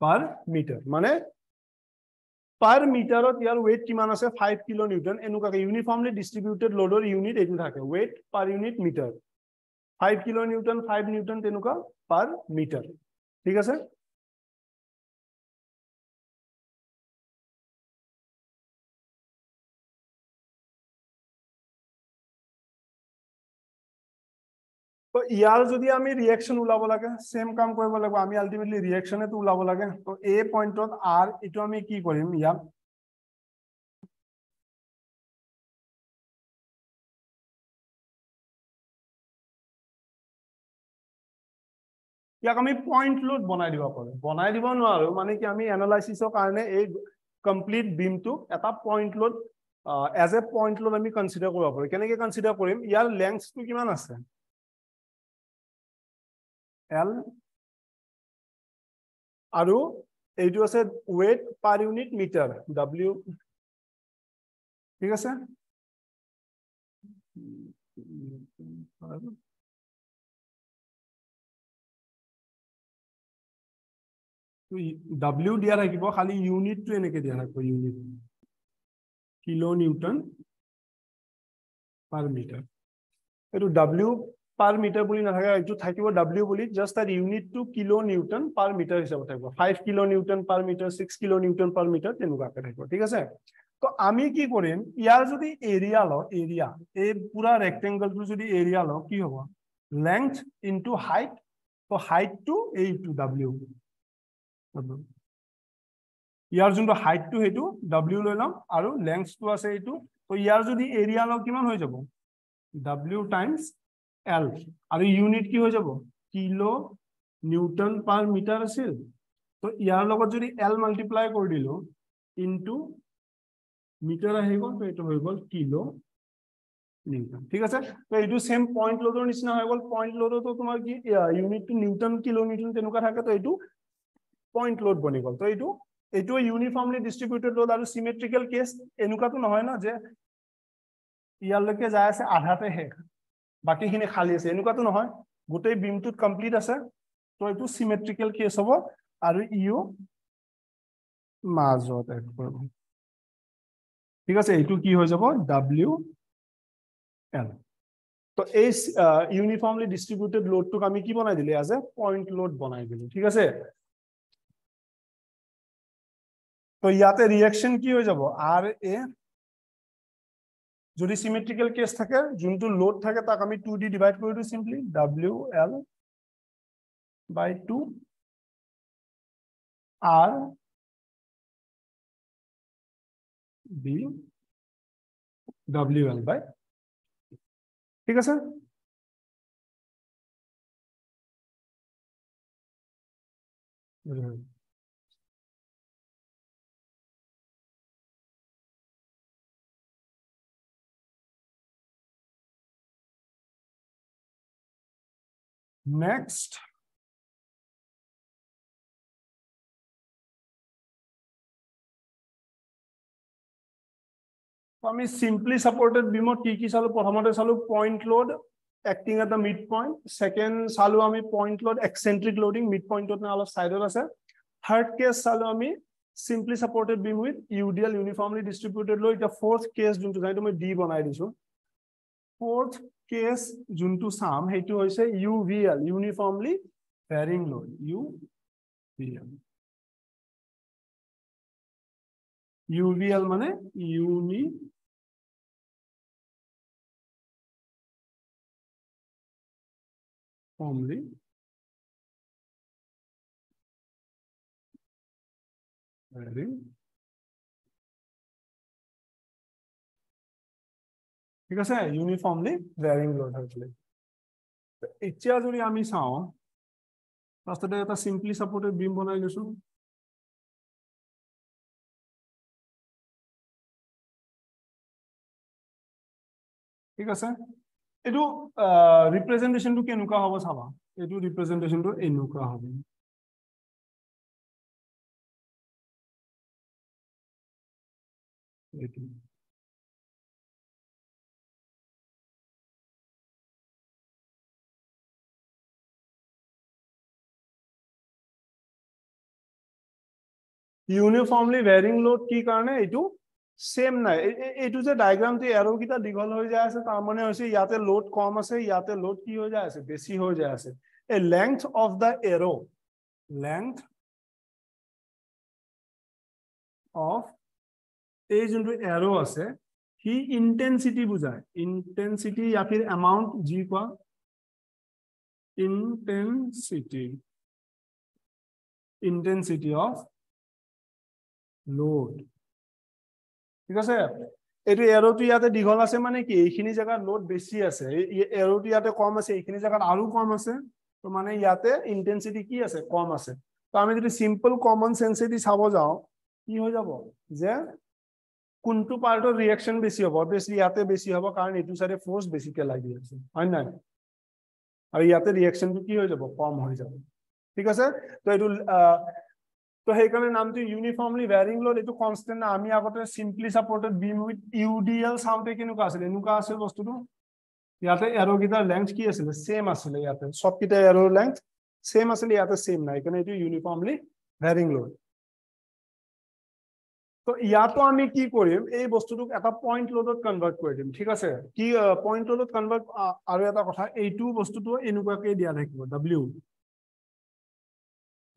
per metre মানে পাৰ মিটাৰত ইয়াৰ ৱেইট কিমান আছে? ফাইভ কিলো নিউটন এনেকুৱাকে ইউনিফৰ্মলি ডিষ্ট্ৰিবিউটেড লোডৰ ইউনিট এইটো থাকে। Weight per unit metre five kilo newton five newton তেনেকুৱা পাৰ মিটাৰ ঠিক আছে? ইয়াৰ যদি আমি ৰিয়েকশ্যন ওলাব লাগে ছেম কাম কৰিব লাগিব। আমি আল্টিমেটলি ৰিয়েকশ্যনেতো ওলাব লাগে। তো এই পইণ্টত আৰ এইটো আমি কি কৰিম ইয়াক ইয়াক আমি পইণ্ট লোড বনাই দিব পাৰোঁ। বনাই দিব নোৱাৰো মানে কি আমি এনালাইচিছৰ কাৰণে এই কমপ্লিট বিমটো এটা point load as a point load আমি কনচিডাৰ কৰিব পাৰোঁ। কেনেকে কনচিডাৰ কৰিম? ইয়াৰ লেংথটো কিমান আছে? এল আৰু এইটো আছে weight per unit metre W ঠিক আছে? ডাব্লিউ দিয়া থাকিব, খালি ইউনিটটো এনেকে দিয়া থাকিব unit kilo newton per metre এইটো ডাব্লিউ পাৰ মিটাৰ বুলি নাথাকে এইটো থাকিব ডাব্লিউ বুলি জাষ্ট তাৰ ইউনিটটো কিলো নিউটন পাৰ মিটাৰ হিচাপত থাকিব। Five kilo newton per metre six kilo newton per metre তেনেকুৱাকে থাকিব ঠিক আছে? তো আমি কি কৰিম ইয়াৰ যদি এৰিয়া লওঁ এৰিয়া এই পুৰা ৰেক্টেংগলটো যদি এৰিয়া লওঁ কি হ'ব? লেংথ ইনটু হাইট তো হাইটটো এইটো ডাব্লিউ ইয়াৰ যোনটো হাইটটো সেইটো ডাব্লিউ লৈ ল'ম আৰু লেংথটো আছে এইটো তো ইয়াৰ যদি এৰিয়া লওঁ কিমান হৈ যাব? ডাব্লিউ টাইমছ এল আৰু ইউনিট কি হৈ যাব? কিলো নিউটন পাৰ মিটাৰ আছিল তো ইয়াৰ লগত যদি এল মাল্টিপ্লাই কৰি দিলো ইনটু মিটাৰ আহি গ'ল তো এইটো হৈ গ'ল কিলো নিউটন। ঠিক আছে? তো এইটো সেম পইণ্ট লোডৰ নিচিনা হৈ গ'ল। পইণ্ট লোডতো তোমাৰ কি ইউনিটটো নিউটন কিলো নিউটন তেনেকুৱা থাকে তো এইটো পইণ্ট লোড বনি গ'ল। তো এইটো এইটো ইউনিফৰ্মলি ডিষ্ট্ৰিবিউটেড লোড আৰু চিমেট্ৰিকেল কেছ এনেকুৱাতো নহয় ন যে ইয়ালৈকে যাই আছে আধাতে শেষ। বাকীখিনি খালী আছে। এনেকুৱাতো নহয়। গোটেই বিমটোত কমপ্লিট আছে। তো এইটো চিমেট্ৰিকেল কেছ হ'ব আৰু ইও মাজত ঠিক আছে এইটো কি হৈ যাব? ডাব্লিউ এল তো এই ইউনিফৰ্মলি ডিষ্ট্ৰিবিউটেড লোডটোক আমি কি বনাই দিলে? এজ এ পইণ্ট লোড বনাই দিলো। ঠিক আছে? তো ইয়াতে ৰিয়েকশ্যন কি হৈ যাব? আৰ এ যদি চিমেট্ৰিকেল কেছ থাকে যোনটো লোড থাকে, তাক আমি টু দি ডিভাইড কৰি দিওঁ simply W L by two R B W L by ঠিক আছে? Next. আমি simply supported beam কি কি চালো প্ৰথমতে চালো point load acting at the midpoint second চালো আমি point load eccentric loading midpoint ত অলপ সাইডত আছে third case চালো আমি simply supported beam with UDL uniformly distributed load এটা fourth case যোনটো জানিটো মই D বনাই দিছো fourth কেছ যোনটো চাম সেইটো হৈছে U V L uniformly varying load U V L U V L মানে ইউনি ফৰ্মলি ভেৰিং ঠিক আছে ইউনিফৰ্মলি ভেৰিং লোড হৈছিলে এতিয়া যদি আমি চাওঁ ফাৰ্ষ্টতে এটা চিম্পলি চাপৰ্টেড বিম বনাই লৈছো ঠিক আছে এইটো ৰিপ্ৰেজেণ্টেশ্যনটো কেনেকুৱা হ'ব চাবা এইটো ৰিপ্ৰেজেণ্টেশ্যনটো এনেকুৱা হ'ব এইটো यूनिफर्मलि वेरिंग लोड की कारण सेम ना यू जो डायग्राम एरो क्या दीघल हो जाए तार मैंने इतने लोड कम आते लोड कि हो जाए बेसि हो जाए length of the arrow length of ये जो एरो इंटेन्सिटी बुझा इंटेन्सिटी या फिर एमाउंट जी क्या इंटेन्सिटी इंटेन्सिटी अफ লোড ঠিক আছে? এইটো এৰোটো ইয়াতে দীঘল আছে মানে কি? এইখিনি জেগাত লোড বেছি আছে। এৰোটো ইয়াতে কম আছে। এইখিনি জেগাত আৰু কম আছে। তো মানে ইয়াতে ইণ্টেনচিটি কি আছে? কম আছে। তো আমি যদি চিম্পল কমন চেন্সেদি চাব যাওঁ কি হৈ যাব? যে কোনটো পাৰ্টৰ ৰিয়েকশ্যন বেছি হ'ব? অবভিয়াছলি ইয়াতে বেছি হ'ব কাৰণ এইটো চাইডে ফ'ৰ্চ বেছিকে লাগি আছে। হয় নাই? আৰু ইয়াতে ৰিয়েকশ্যনটো কি হৈ যাব? কম হৈ যাব। ঠিক আছে? তো এইটো তো সেইকাৰণে নামটো ইউনিফৰ্মলি ভেৰিং লোড এইটো কনষ্টেণ্ট আমি আগতে simply supported beam with U D L চাওঁতে কেনেকুৱা আছিলে? এনেকুৱা আছিল বস্তুটো? ইয়াতে এৰ'কেইটাৰ লেংথ কি আছিলে? ছেম আছিলে ইয়াতে। চবকেইটা এৰ'ৰ লেংথ ছেম আছিলে, ইয়াতে ছেম নাই। সেইকাৰণে এইটো ইউনিফৰ্মলি ভেৰিং লোড তো ইয়াতো আমি কি কৰিম? এই বস্তুটোক এটা পইণ্ট লোডত কনভাৰ্ট কৰি দিম। ঠিক আছে? কি পইণ্ট লোডত কনভাৰ্ট আৰু এটা কথা, এইটো বস্তুটো এনেকুৱাকে দিয়া থাকিব ডাব্লিউ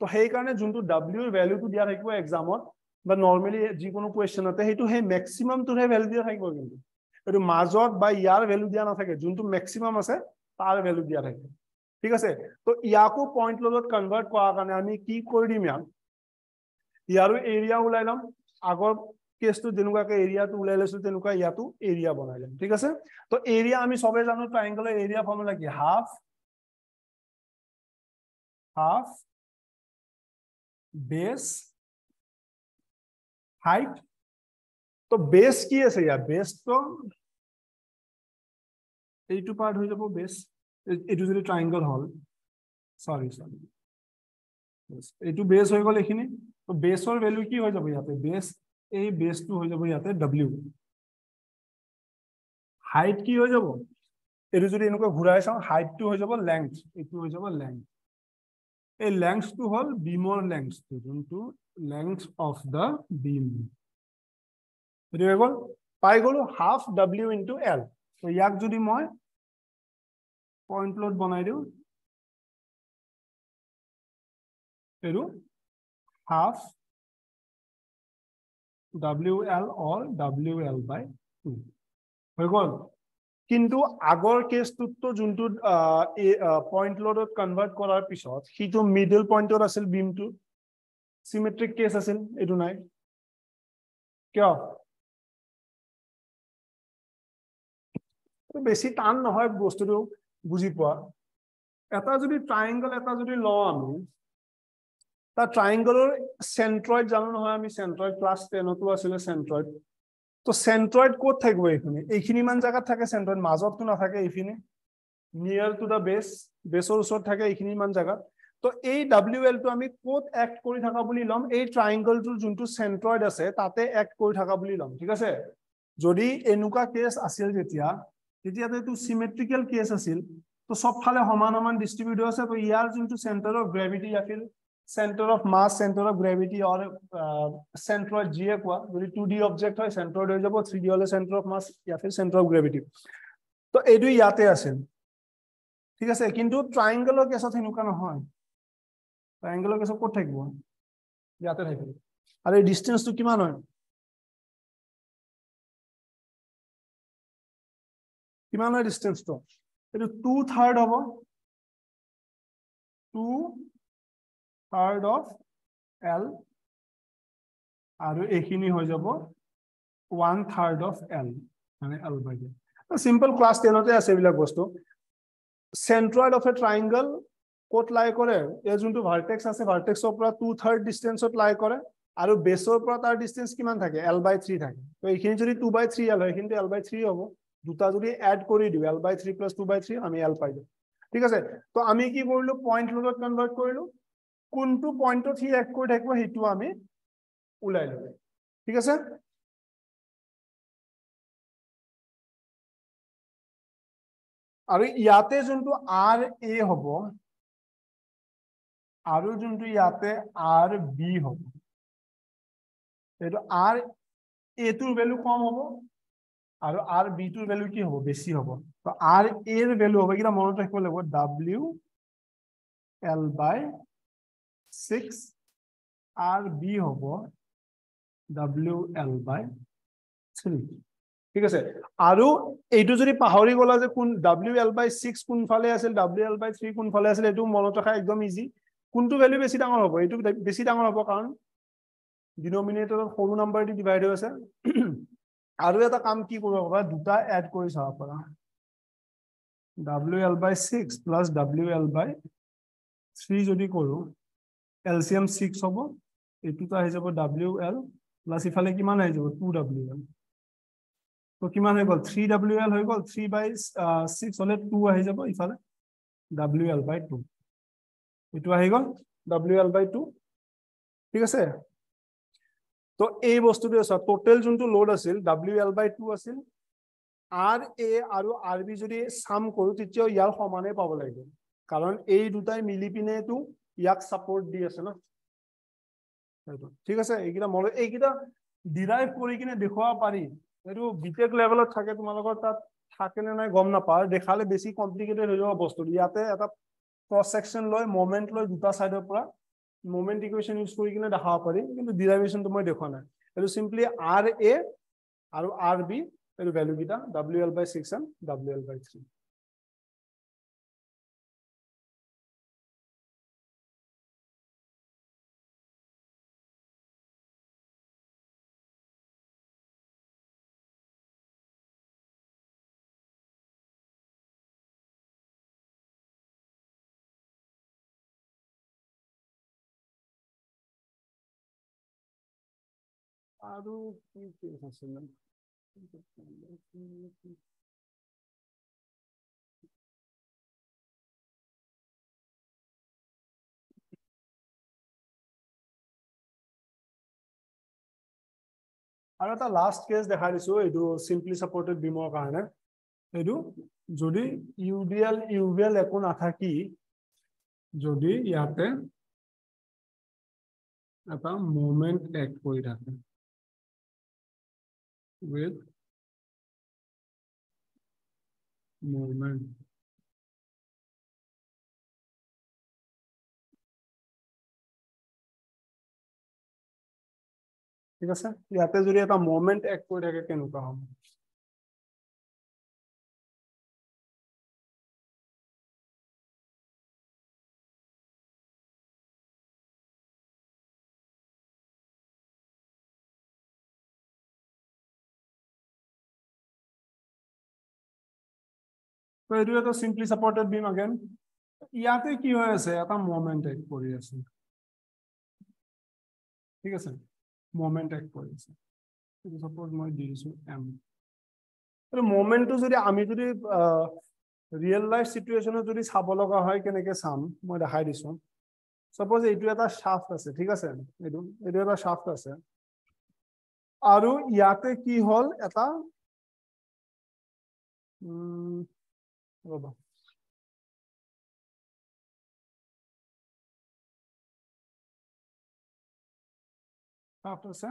তো সেইকাৰণে যোনটো ডাব্লিউৰ ভেলুটো দিয়া থাকিব এক্সামত বা নৰ্মেলি যিকোনো কুৱেশ্যনতে সেইটো সেই মেক্সিমামটোহে ভেলু দিয়া থাকিব কিন্তু এইটো মাজত বা ইয়াৰ ভেলু দিয়া নাথাকে যোনটো মেক্সিমাম আছে তাৰ ভেলু দিয়া থাকে ঠিক আছে তো ইয়াকো পইণ্ট লগত কনভাৰ্ট কৰাৰ কাৰণে আমি কি কৰি দিম ইয়াক ইয়াৰো এৰিয়া ওলাই ল'ম আগৰ কেছটো যেনেকুৱাকে এৰিয়াটো ওলাই লৈছো তেনেকুৱা ইয়াতো এৰিয়া বনাই ল'ম ঠিক আছে তো এৰিয়া আমি চবে জানো ট্ৰাইংগলৰ এৰিয়া ফৰ্মুলা কি হাফ হাফ বেস হাইট তো বেস কি আছে ইয়াত বেস তো এইটো পাৰ্ট হৈ যাব বেস এইটো যদি ট্ৰাইংগল হল চৰি চৰি এইটো বেস হৈ গ'ল এইখিনি তো বেসৰ ভেলু কি হৈ যাব ইয়াতে বেস এই বেসটো হৈ যাব ইয়াতে ডব্লিউ হাইট কি হৈ যাব এইটো যদি এনেকুৱা ঘূৰাই চাওঁ হাইটটো হৈ যাব লেংথ এইটো হৈ যাব লেংথ এই লেংথটো হ'ল বিমৰ লেংথটো যোনটো লেংথ অফ দ্য বিম এইটো হৈ গ'ল পাই গ'লো হাফ ডাব্লিউ ইনটু এল ইয়াক যদি মই পইণ্ট লোড বনাই দিওঁ এইটো half W L or W L by two হৈ গ'ল? কিন্তু আগৰ কেছটোতো যোনটো পইণ্ট লোডত কনভাৰ্ট কৰাৰ পিছত সিটো মিডল পইণ্টত আছিল বিমটো চিমেট্ৰিক কেছ আছিল এইটো নাই। কিয়? বেছি টান নহয় বস্তুটো বুজি পোৱা। এটা যদি ট্ৰাইংগল এটা যদি লওঁ আমি তাৰ ট্ৰাইংগলৰ চেন্ট্ৰইড জানো নহয় আমি চেন্ট্ৰইড ক্লাছ টেনতো আছিলে চেন্ট্ৰইড তো চেন্ট্ৰইড ক'ত থাকিব এইখিনি? এইখিনি মান জেগাত থাকে চেন্ট্ৰইড মাজততো নাথাকে এইখিনি। নিয়াৰ টু দ্য বেছ বেছৰ ওচৰত থাকে এইখিনি মান জেগাত। তো এই ডাব্লিউ এলটো আমি ক'ত এক্ট কৰি থকা বুলি ল'ম? এই ট্ৰাইংগলটোৰ যোনটো চেন্ট্ৰইড আছে তাতে এক্ট কৰি থকা বুলি ল'ম ঠিক আছে? যদি এনেকুৱা কেছ আছিল যেতিয়া তেতিয়াতো এইটো চিমেট্ৰিকেল কেছ আছিল। তো চবফালে সমান সমান ডিষ্ট্ৰিবিউট আছে তো ইয়াৰ যোনটো চেণ্টাৰ অফ গ্ৰেভিটি আছিল centre of mass centre of gravity or centroid যিয়ে কোৱা যদি টু ডি অবজেক্ট হয় চেণ্ট্ৰইড হৈ যাব থ্ৰী ডি হ'লে চেণ্টাৰ অফ মাছ ইয়াতে চেণ্টাৰ অফ গ্ৰেভিটি তো এইটো ইয়াতে আছিল। ঠিক আছে কিন্তু ট্ৰাইংগলৰ কেছত সেনেকুৱা নহয়। ট্ৰাইংগলৰ কেছত ক'ত থাকিব? ইয়াতে থাকিব। আৰু এই ডিষ্টেঞ্চটো কিমান হয়? কিমান হয় ডিষ্টেঞ্চটো এইটো টু থাৰ্ড হ'ব। টু যোনটো ভাৰ্টেক্স আছে টু থাৰ্ড ডিষ্টেঞ্চত লাই কৰে আৰু বেছৰ পৰা তাৰ ডিষ্টেঞ্চ কিমান থাকে? এল বাই থ্ৰী থাকে। তো এইখিনি যদি টু বাই থ্ৰী এল হয় এল বাই থ্ৰী হ'ব। দুটা যদি এড কৰি দিওঁ L by three plus two by three আমি এল পাই দিওঁ ঠিক আছে? তো আমি কি কৰিলো? পইণ্ট কৰিলো। কোনটো পইণ্টত সি এড কৰি থাকিব সেইটো আমি ওলাই ললো ঠিক আছে? আৰু ইয়াতে যোনটো আৰ এ হ'ব আৰু যোনটো ইয়াতে আৰ বি হ'ব এইটো আৰ এটোৰ ভেলু কম হ'ব আৰু আৰ বি টোৰ ভেলু কি হ'ব বেছি হ'ব। আৰ এৰ ভেলু হ'ব এইকেইটা মনত ৰাখিব লাগিব W L by six R B হ'ব ডাব্লিউ এল বাই থ্ৰী ঠিক আছে? আৰু এইটো যদি পাহৰি গলা যে কোন ডাব্লিউ এল বাই ছিক্স কোনফালে আছিল ডাব্লিউ এল বাই থ্ৰী কোনফালে আছিল এইটো মনত ৰখা একদম ইজি কোনটো ভেলু বেছি ডাঙৰ হ'ব? এইটো বেছি ডাঙৰ হ'ব কাৰণ ডিনমিনেটৰত সৰু নাম্বাৰ দি ডিভাইড হৈ আছে। আৰু এটা কাম কি কৰিব পাৰা? দুটা এড কৰি চাব পাৰা। W L by six plus W L by three যদি কৰোঁ এল চি এম ছিক্স হ'ব এইটোতো আহি যাব ডাব্লিউ এল প্লাছ ইফালে কিমান আহি যাব? টু ডাব্লিউ এল তো কিমান হৈ গ'ল? থ্ৰী ডাব্লিউ এল হৈ গ'ল থ্ৰী বাই ছিক্স হ'লে টু আহি যাব ইফালে ডাব্লিউ এল বাই টু এইটো আহি গ'ল ডাব্লিউ এল বাই টু ঠিক আছে? তো এই বস্তুটো আছে টোটেল যোনটো লোড আছিল ডাব্লিউ এল বাই টু আছিল আৰ এ আৰু আৰ বি যদি চাম কৰোঁ তেতিয়াও ইয়াৰ সমানে পাব লাগিব। কাৰণ এই দুটাই মিলি পিনেতো ইয়াক ছাপৰ্ট দি আছে ন? ঠিক আছে এইকেইটা মনত এইকেইটা ডিৰাইভ কৰি কিনে দেখুৱাব পাৰি। এইটো বিটেক লেভেলত থাকে তোমালোকৰ তাত থাকে নাই গম নাপাওঁ। দেখালে বেছি কমপ্লিকেটেড হৈ যাব বস্তুটো। ইয়াতে এটা ক্ৰছ ছেকশ্যন লৈ মমেণ্ট লৈ দুটা ছাইডৰ পৰা মমেণ্ট ইকুৱেশ্যন ইউজ কৰি কিনে দেখাব পাৰি কিন্তু ডিৰাইভেশ্যনটো মই দেখুৱা নাই। এইটো চিম্পলি আৰ এ আৰু আৰ বি এইটো ভেলুকেইটা W L by six and W L by three আৰু কি কেছ আছিলে আৰু এটা লাষ্ট কেছ দেখাই দিছো এইটো চিম্পলি ছাপৰ্টেড বিমৰ কাৰণে। এইটো যদি U D L U B L একো নাথাকি যদি ইয়াতে এটা মুভমেণ্ট এড কৰি থাকে। With movement. ঠিক আছে ইয়াতে যদি এটা মুভমেণ্ট এড কৰি থাকে কেনেকুৱা হ'ব তো এইটো এটা চিম্পলি ছাপৰ্টেড বিম আগেন ইয়াতে কি হৈ আছে? এটা মুভমেণ্ট এক কৰি আছে। ঠিক আছে? মুভমেণ্ট এক কৰি আছে। চাপ'জ মই দি দিছোঁ এম এইটো মুভমেণ্টটো যদি আমি যদি ৰিয়েল লাইফ চিটুৱেশ্যনত যদি চাব লগা হয় কেনেকে চাম? মই দেখাই দিছোঁ। চাপ'জ এইটো এটা শ্বাফ্ট আছে ঠিক আছে? এইটো এইটো এটা শ্বাফ্ট আছে। আৰু ইয়াতে কি হ'ল? এটা ৰ'বা আছে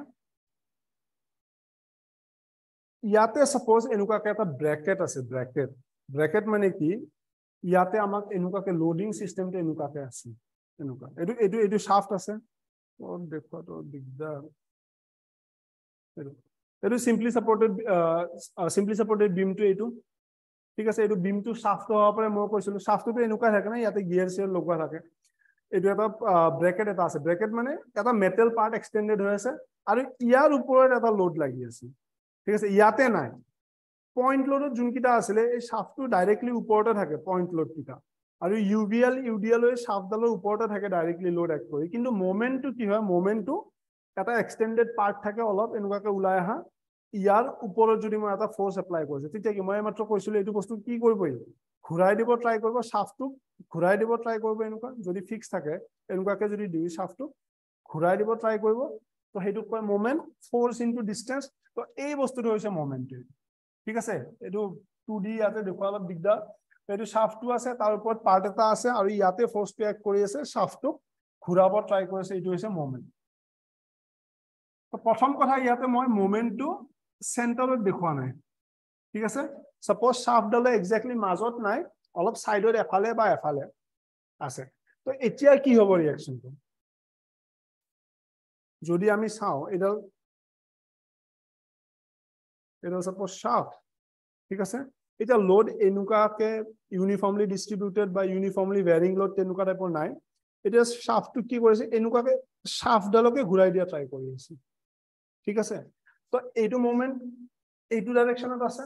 ইয়াতে চাপ'জ এনেকুৱাকে এটা ব্ৰেকেট আছে ব্ৰেকেট ব্ৰেকেট মানে কি ইয়াতে আমাক এনেকুৱাকে লোডিং চিষ্টেমটো এনেকুৱাকে আছে এনেকুৱা এইটো এইটো এইটো শ্বাফ্ট আছে দেখুৱাটো দিগদাৰ এইটো চিম্পলি ছাপৰ্টেড চিম্পলি ছাপৰ্টেড বিমটো এইটো ঠিক আছে এইটো বিমটো শ্বাফ্টটো হ'ব পাৰে মই কৈছিলো শ্বাফ্টটো এনেকুৱা থাকে ন ইয়াতে গিয়াৰ চিয়াৰ লগোৱা থাকে। এইটো এটা ব্ৰেকেট এটা আছে। ব্ৰেকেট মানে এটা মেটেল পাৰ্ট এক্সটেণ্ডেড হৈ আছে আৰু ইয়াৰ ওপৰত এটা লোড লাগি আছে। ঠিক আছে ইয়াতে নাই। পইণ্ট লোডত যোনকেইটা আছিলে এই শ্বাফ্টটো ডাইৰেক্টলি ওপৰতে থাকে পইণ্ট লোডকেইটা আৰু U B L U D L শ্বাফ্টডালৰ ওপৰতে থাকে ডাইৰেক্টলি লোড এক কৰি। কিন্তু মমেণ্টটো কি হয় মমেণ্টটো এটা এক্সটেণ্ডেড পাৰ্ট থাকে অলপ এনেকুৱাকে ওলাই অহা ইয়াৰ ওপৰত যদি মই এটা ফ'ৰ্চ এপ্লাই কৰিছো তেতিয়া কি মই মাত্ৰ কৈছিলো এইটো বস্তু কি কৰিব ঘূৰাই দিব ট্ৰাই কৰিব শ্বাফ্টটোক ঘূৰাই দিব ট্ৰাই কৰিব এনেকুৱা যদি ফিক্স থাকে এনেকুৱাকে যদি দিওঁ শ্বাফ্টটোক ঘূৰাই দিব ট্ৰাই কৰিব তো সেইটোক কয় মমেণ্ট ফ'ৰ্চ ইনটু ডিষ্টেঞ্চ তো এই বস্তুটো হৈছে মমেণ্টটো ঠিক আছে? এইটো টু ডি ইয়াতে দেখুৱা অলপ দিগদাৰ। এইটো শ্বাফ্টটো আছে তাৰ ওপৰত পাৰ্ট এটা আছে আৰু ইয়াতে ফ'ৰ্চটো এক কৰি আছে শ্বাফ্টটোক ঘূৰাব ট্ৰাই কৰিছে এইটো হৈছে মমেণ্ট প্ৰথম কথা ইয়াতে মই মমেণ্টটো চেণ্টাৰত দেখুওৱা নাই। ঠিক আছে? চাপ'জ শ্বাফ্টডালে একজেক্টলি মাজত নাই অলপ চাইডত এফালে বা এফালে আছে। তো এতিয়া কি হ'ব ৰিয়েকশ্যনটো যদি আমি চাওঁ এইডাল এটা সাপোজ শাফ্ট ঠিক আছে? এতিয়া লোড এনেকুৱাকে ইউনিফৰ্মলি ডিষ্ট্ৰিবিউটেড বা ইউনিফৰ্মলি ভেৰিং লোড তেনেকুৱা টাইপৰ নাই। এতিয়া শ্বাফ্টটো কি কৰিছে? এনেকুৱাকে শ্বাফ্টডালকে ঘূৰাই দিয়া ট্ৰাই কৰি আছে। ঠিক আছে? তো এইটো মুভমেণ্ট এইটো ডাইৰেকশ্যনত আছে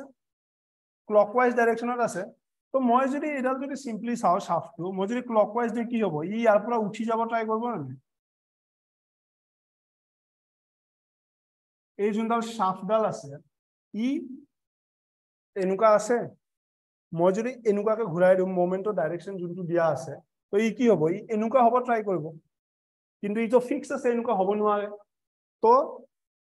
ক্লকৱাইজ ডাইৰেকশ্যনত আছে। তো মই যদি এইডাল যদি চিম্পলি চাওঁ শ্বাফ্টটো মই যদি ক্লকৱাইজ দিওঁ কি হ'ব? ই ইয়াৰ পৰা উঠি যাব ট্ৰাই কৰিব নে এই যোনডাল শ্বাফ্টডাল আছে ই এনেকুৱা আছে মই যদি এনেকুৱাকে ঘূৰাই দিওঁ মমেণ্টৰ ডাইৰেকশ্যন যোনটো দিয়া আছে তো ই কি হ'ব? ই এনেকুৱা হ'ব ট্ৰাই কৰিব। কিন্তু ইটো ফিক্স আছে এনেকুৱা হ'ব নোৱাৰে। তো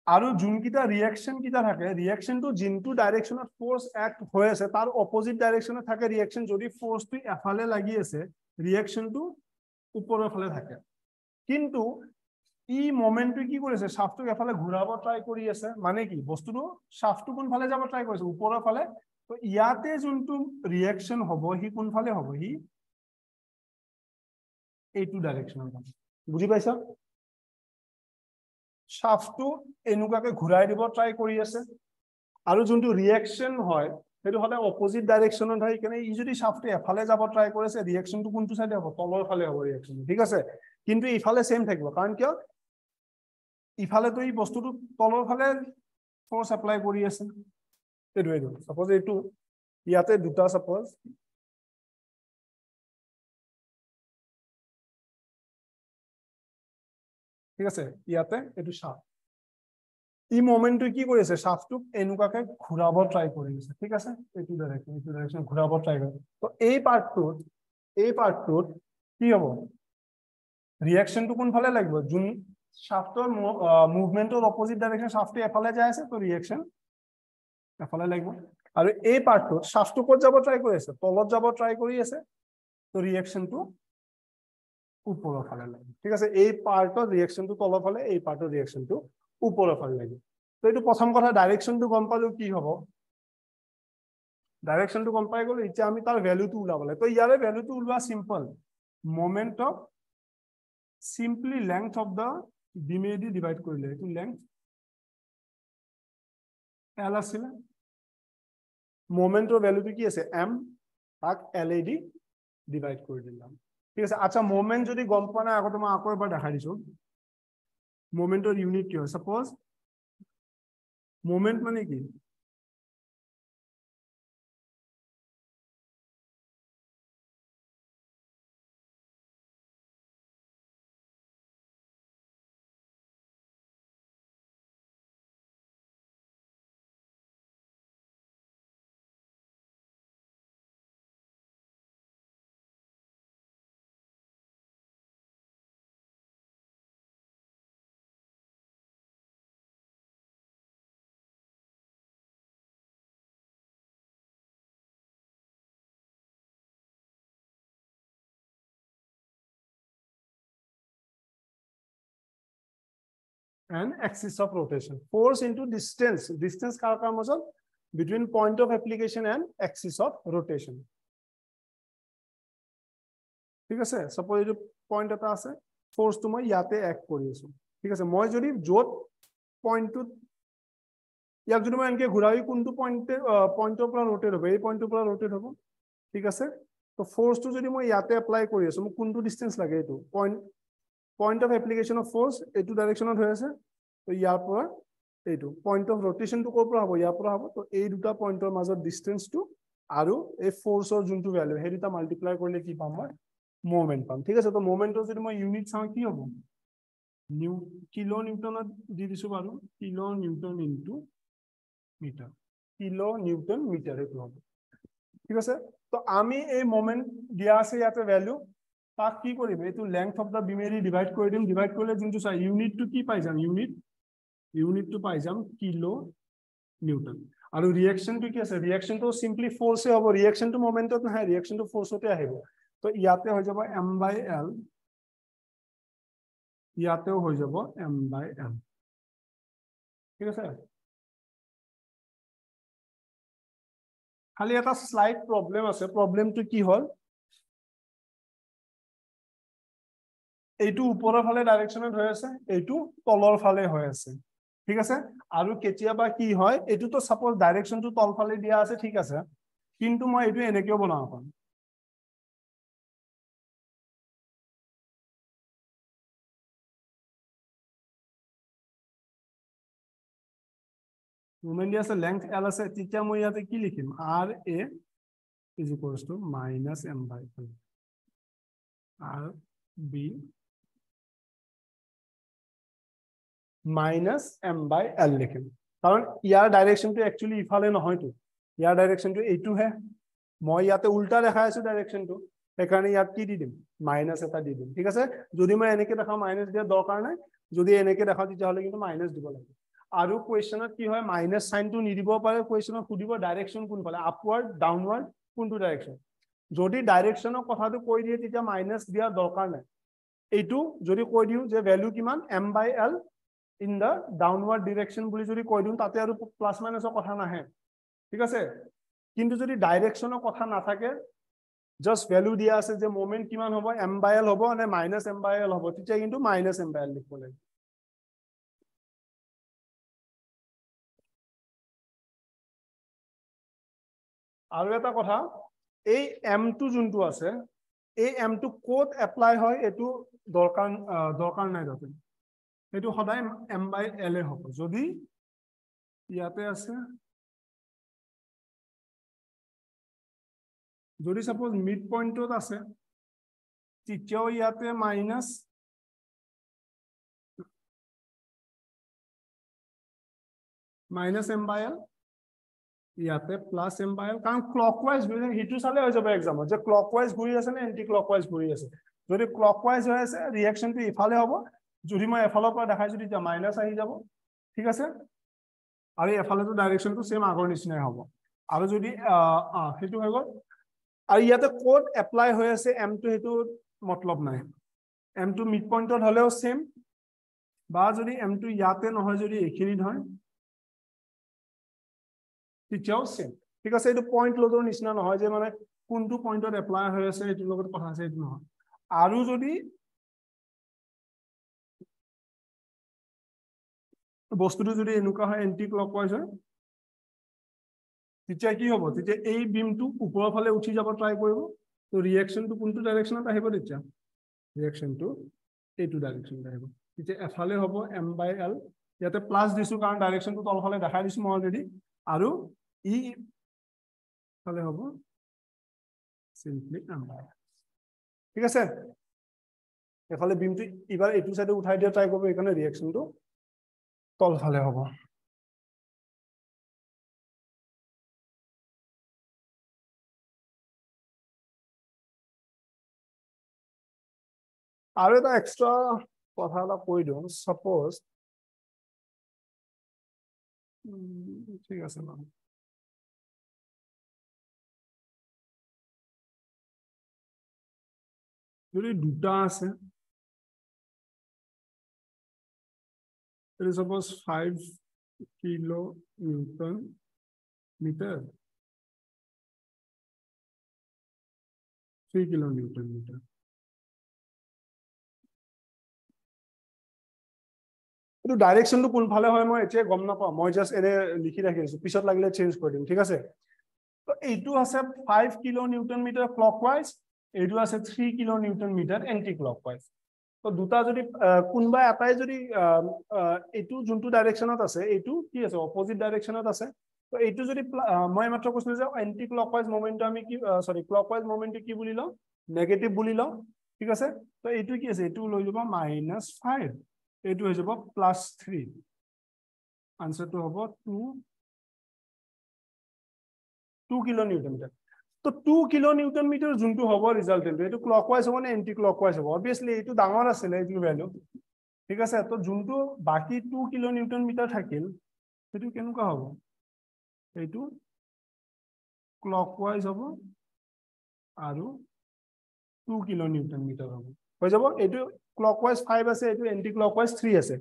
আৰু যোনকেইটা ৰিয়েকশ্যন কেইটা থাকে? ৰিয়েকশ্যনটো যোনটো ডাইৰেকশ্যনত ফ'ৰ্চ এক্ট হৈ আছে তাৰ অপজিট ডাইৰেকশ্যনত থাকে ৰিয়েকশ্যন যদি ফ'ৰ্চটো এফালে লাগি আছে ৰিয়েকশ্যনটো ওপৰৰ ফালে থাকে। কিন্তু ই মমেণ্টটো কি কৰিছে শ্বাফটোক এফালে ঘূৰাব ট্ৰাই কৰি আছে মানে কি? বস্তুটো শ্বাফটো কোনফালে যাব ট্ৰাই কৰিছে? ওপৰৰ ফালে। তো ইয়াতে যোনটো ৰিয়েকশ্যন হ'ব সি কোনফালে হ'ব? সি এইটো ডাইৰেকশ্যনত হ'ব বুজি পাইছা? শ্বাফটো এনেকুৱাকে ঘূৰাই দিব ট্ৰাই কৰি আছে। আৰু যোনটো ৰিয়েকশ্যন হয় সেইটো সদায় অপজিট ডাইৰেকশ্যনত হয় সেইকাৰণে ই যদি শ্বাফটো এফালে যাব ট্ৰাই কৰিছে ৰিয়েকশ্যনটো কোনটো চাইডে হ'ব? তলৰ ফালে হ'ব ৰিয়েকশ্যন ঠিক আছে? কিন্তু ইফালে ছেম থাকিব কাৰণ কিয়? ইফালেতো এই বস্তুটো তলৰ ফালে ফৰ্চ এপ্লাই কৰি আছে। এইটো এইটো চাপ'জ এইটো ইয়াতে দুটা চাপ'জ ঠিক আছে? ইয়াতে এইটো শ্বাফ্ট ই মমেণ্টটো কি কৰি আছে? এনেকুৱাকে ঘূৰাব ট্ৰাই কৰি আছে ঠিক আছে? এইটো ডাইৰেকশ্যন এইটো ডাইৰেকশ্যন ঘূৰাব ট্ৰাই কৰে তো এই পাৰ্টটোত এই পাৰ্টটোত কি হ'ব? ৰিয়েকশ্যনটো কোনফালে লাগিব? যোন শ্বাফ্টৰ মুভমেণ্টৰ অপজিট ডাইৰেকশ্যন শ্বাফ্টটো এফালে যাই আছে তো ৰিয়েকশ্যন এফালে লাগিব। আৰু এই পাৰ্টটোত শ্বাফ্টটো ক'ত যাব ট্ৰাই কৰি আছে? তলত যাব ট্ৰাই কৰি আছে। তো ৰিয়েকশ্যনটো ওপৰৰ ফালে লাগিব ঠিক আছে, এই পাৰ্টৰ ৰিয়েকশ্যনটো তলৰ ফালে, এই পাৰ্টৰ ৰিয়েকশ্যনটো ওপৰৰ ফালে লাগিব তো এইটো প্ৰথম কথা ডাইৰেকশ্যনটো গম পালো কি হ'ব? ডাইৰেকশ্যনটো গম পাই গ'লো এতিয়া আমি তাৰ ভেলুটো ওলাব লাগে। তো ইয়াৰে ভেলুটো ওলোৱা simple moment of simply length of the ডিমেদি divide কৰিলে, এইটো লেংথ এল আছিলে। মমেণ্টৰ ভেলুটো কি আছে? এম তাক এল এ ডিভাইড কৰি দিলাম। ঠিক আছে আচ্ছা মোমেন্ট যদি গম পোৱা নাই আগতে মই আকৌ এবাৰ দেখাই দিছো। মোমেন্টৰ ইউনিট কি হয় চাপ'জ মোমেন্ট মানে কি? And axis of rotation. Force into distance. Distance কাৰ কাৰ মাজত between point of application and axis of rotation. ঠিক আছে suppose এইটো point এটা আছে force টো মই ইয়াতে act কৰি আছো ঠিক আছে মই যদি য'ত ইয়াক যদি মই এনেকে ঘূৰাই কোনটো পইণ্টে পইণ্টৰ পৰা এই পইণ্টৰ পৰা ঠিক আছে তো ফ'ৰ্চটো যদি মই ইয়াতে এপ্লাই কৰি আছো মোক কোনটো ডিষ্টেঞ্চ লাগে এইটো point point of application of force এইটো ডাইৰেকশ্যনত হৈ আছে। তো ইয়াৰ পৰা এইটো পইণ্ট অফ ৰটেশ্যনটো ক'ৰ পৰা হ'ব? ইয়াৰ পৰা হ'ব। তো এই দুটা পইণ্টৰ মাজত ডিষ্টেঞ্চটো আৰু এই ফ'ৰ্চৰ যোনটো ভেলু সেই দুটা মাল্টিপ্লাই কৰিলে কি পাম মই? মুভমেণ্ট পাম। ঠিক আছে তো মুভমেণ্টৰ যদি মই ইউনিট চাওঁ কি হ'ব? নিউ কিলো নিউটনত দি দিছো বাৰু। Kilo newton into metre kilo newton metre এইটো হ'ব। ঠিক আছে? তো আমি এই মুভমেণ্ট দিয়া আছে ইয়াতে ভেলু তাক কি কৰিম এইটো লেংথ অফ দ্য বিমেৰি ডিভাইড কৰি দিম। ডিভাইড কৰিলে যোনটো চাই ইউনিটটো কি পাই যাম? ইউনিট ইউনিটটো পাই যাম কিলো নিউটন। আৰু ৰিয়েকশ্যনটো কি আছে? ৰিয়েকশ্যনটো চিম্পলি ফ'ৰ্চে হ'ব। ৰিয়েকশ্যনটো মমেণ্টত নাহে। ৰিয়েকশ্যনটো ফ'ৰ্চতে আহিব। তো ইয়াতে হৈ যাব এম বাই এল ইয়াতেও হৈ যাব এম বাই এল ঠিক আছে? খালি এটা শ্লাইড প্ৰব্লেম আছে। প্ৰব্লেমটো কি হ'ল? এইটো ওপৰৰ ফালে ডাইৰেকশ্যনত হৈ আছে, এইটো তলৰ ফালে হৈ আছে। ঠিক আছে? আৰু কেতিয়াবা কি হয়, এইটোতো চাপ'জ ডাইৰেকশ্যনটো তলফালে দিয়া আছে, ঠিক আছে। কিন্তু মই এইটো এনেকেও বনাব পাৰোঁ। দিয়া আছে লেংথ এল আছে, তেতিয়া মই ইয়াতে কি লিখিম? R A is equals to minus M by R B minus M by L লিখিম কাৰণ ইয়াৰ ডাইৰেকশ্যনটো একচুৱেলি ইফালে নহয়তো। ইয়াৰ ডাইৰেকশ্যনটো এইটোহে। মই ইয়াতে উল্টা দেখাই আছো ডাইৰেকশ্যনটো সেইকাৰণে ইয়াত কি দি দিম? মাইনাছ এটা দি দিম। ঠিক আছে? যদি মই এনেকে দেখাওঁ মাইনাছ দিয়াৰ দৰকাৰ নাই। যদি এনেকে দেখাওঁ তেতিয়াহ'লে কিন্তু মাইনাছ দিব লাগে। আৰু কুৱেশ্যনত কি হয়? মাইনাছ চাইনটো নিদিব পাৰে কুৱেশ্যনত সুধিব ডাইৰেকশ্যন কোনফালে। আপৱাৰ্ড ডাউনৱাৰ্ড কোনটো ডাইৰেকশ্যন যদি ডাইৰেকশ্যনৰ কথাটো কৈ দিয়ে তেতিয়া মাইনাছ দিয়াৰ দৰকাৰ নাই। এইটো যদি কৈ দিওঁ যে ভেলু কিমান? M by L in the downward direction বুলি যদি কৈ দিওঁ তাতে আৰু প্লাছ মাইনাছৰ কথা নাহে। ঠিক আছে? কিন্তু যদি ডাইৰেকশ্যনৰ কথা নাথাকে জাষ্ট ভেলু দিয়া আছে যে মমেণ্ট কিমান হ'ব এম বাই এল হ'ব নে মাইনাছ এম বাই এল হ'ব তেতিয়া কিন্তু মাইনাছ এম বাই এল লিখিব লাগিব। আৰু এটা কথা এই এমটো যোনটো আছে এই এমটো ক'ত এপ্লাই হয় এইটো দৰকাৰ দৰকাৰ নাই তাতে সেইটো সদায় এম বাই এল এ হ'ব। যদি ইয়াতে আছে যদি চাপ'জ মিড পইণ্টত আছে তেতিয়াও ইয়াতে minus minus M by L ইয়াতে প্লাছ এম বাই এল কাৰণ ক্লক ৱাইজ ঘূৰি সেইটো চালে হৈ যাব এক্সামত যে ক্লক ৱাইজ ঘূৰি আছে নে এণ্টি ক্লক ৱাইজ ঘূৰি আছে। যদি ক্লক ৱাইজ হৈ আছে ৰিয়েকশ্যনটো ইফালে হ'ব যদি মই এফালৰ পৰা দেখাইছো তেতিয়া মাইনাছ আহি যাব ঠিক আছে? আৰু এফালেতো ডাইৰেকশ্যনটো ছেম আগৰ নিচিনাই হ'ব। আৰু যদি সেইটো হৈ গ'ল। আৰু ইয়াতে ক'ত এপ্লাই হৈ আছে এমটো সেইটো মতলব নাই। এমটো মিড পইণ্টত হ'লেও ছেম বা যদি এমটো ইয়াতে নহয় যদি এইখিনিত হয় তেতিয়াও ছেম ঠিক আছে? এইটো পইণ্ট লোডৰ নিচিনা নহয় যে মানে কোনটো পইণ্টত এপ্লাই হৈ আছে এইটোৰ লগত কথা আছে এইটো নহয়। আৰু যদি বস্তুটো যদি এনেকুৱা হয় এণ্টি ক্লক তেতিয়া কি হ'ব? তেতিয়া এই বিমটো ওপৰৰ ফালে উঠি যাব ট্ৰাই কৰিব। ত' ৰিয়েকশ্যনটো কোনটো ডাইৰেকশ্যনত আহিব তেতিয়া? ৰিয়েকশ্যনটো এইটো ডাইৰেকশ্যনত আহিব। তেতিয়া এফালে হ'ব এম বাই এল ইয়াতে প্লাছ দিছোঁ কাৰণ ডাইৰেকশ্যনটো তলফালে দেখাই দিছোঁ মই অলৰেডি আৰু ই ফালে হ'ব চিম্পলি এম বাই ঠিক আছে? এফালে বিমটো এইবাৰ এইটো চাইডে উঠাই দিয়া ট্ৰাই কৰিব। সেইকাৰণে ৰিয়েকশ্যনটো তলফালে হ'ব। আৰু এটা এক্সট্ৰা কথা এটা কৈ দিওঁ চাপ'জ ঠিক আছে বাৰু যদি দুটা আছে suppose five kilo newton metre three kilo newton metre এইটো ডাইৰেকশ্যনটো কোনফালে হয় মই এতিয়া গম নাপাওঁ। মই জাষ্ট এনে লিখি ৰাখি আছো। পিছত লাগিলে চেঞ্জ কৰি দিম ঠিক আছে? এইটো আছে five kilo newton metre clockwise এইটো আছে three kilo newton metre anticlockwise তো দুটা যদি কোনোবা এটাই যদি এইটো যোনটো ডাইৰেকশ্যনত আছে এইটো কি আছে অপজিট ডাইৰেকশ্যনত আছে তো এইটো যদি মই মাত্ৰ কৈছিলো যে এণ্টি ক্লক ৱাইজ মুভমেণ্টটো আমি কি চৰি ক্লক ৱাইজ মুভমেণ্টটো কি বুলি লওঁ? নেগেটিভ বুলি লওঁ ঠিক আছে? তো এইটো কি আছে এইটো লৈ যাব মাইনাছ ফাইভ এইটো হৈ যাব প্লাছ থ্ৰী আনচাৰটো হ'ব two two kilo newton metre. তো টু কিলো নিউটন মিটাৰ যোনটো হ'ব ৰিজাল্টেণ্টটো এইটো ক্লক ৱাইজ হ'ব নে এণ্টি ক্লক ৱাইজ হ'ব? অবভিয়াছলি এইটো ডাঙৰ আছিলে এইটো ভেলু ঠিক আছে তো যোনটো বাকী টু কিলো নিউটন মিটাৰ থাকিল সেইটো কেনেকুৱা হ'ব? এইটো ক্লক ৱাইজ হ'ব আৰু টু কিলো নিউটন মিটাৰ হ'ব। হৈ যাব? এইটো ক্লক ৱাইজ ফাইভ আছে এইটো এণ্টি ক্লক ৱাইজ থ্ৰী আছে।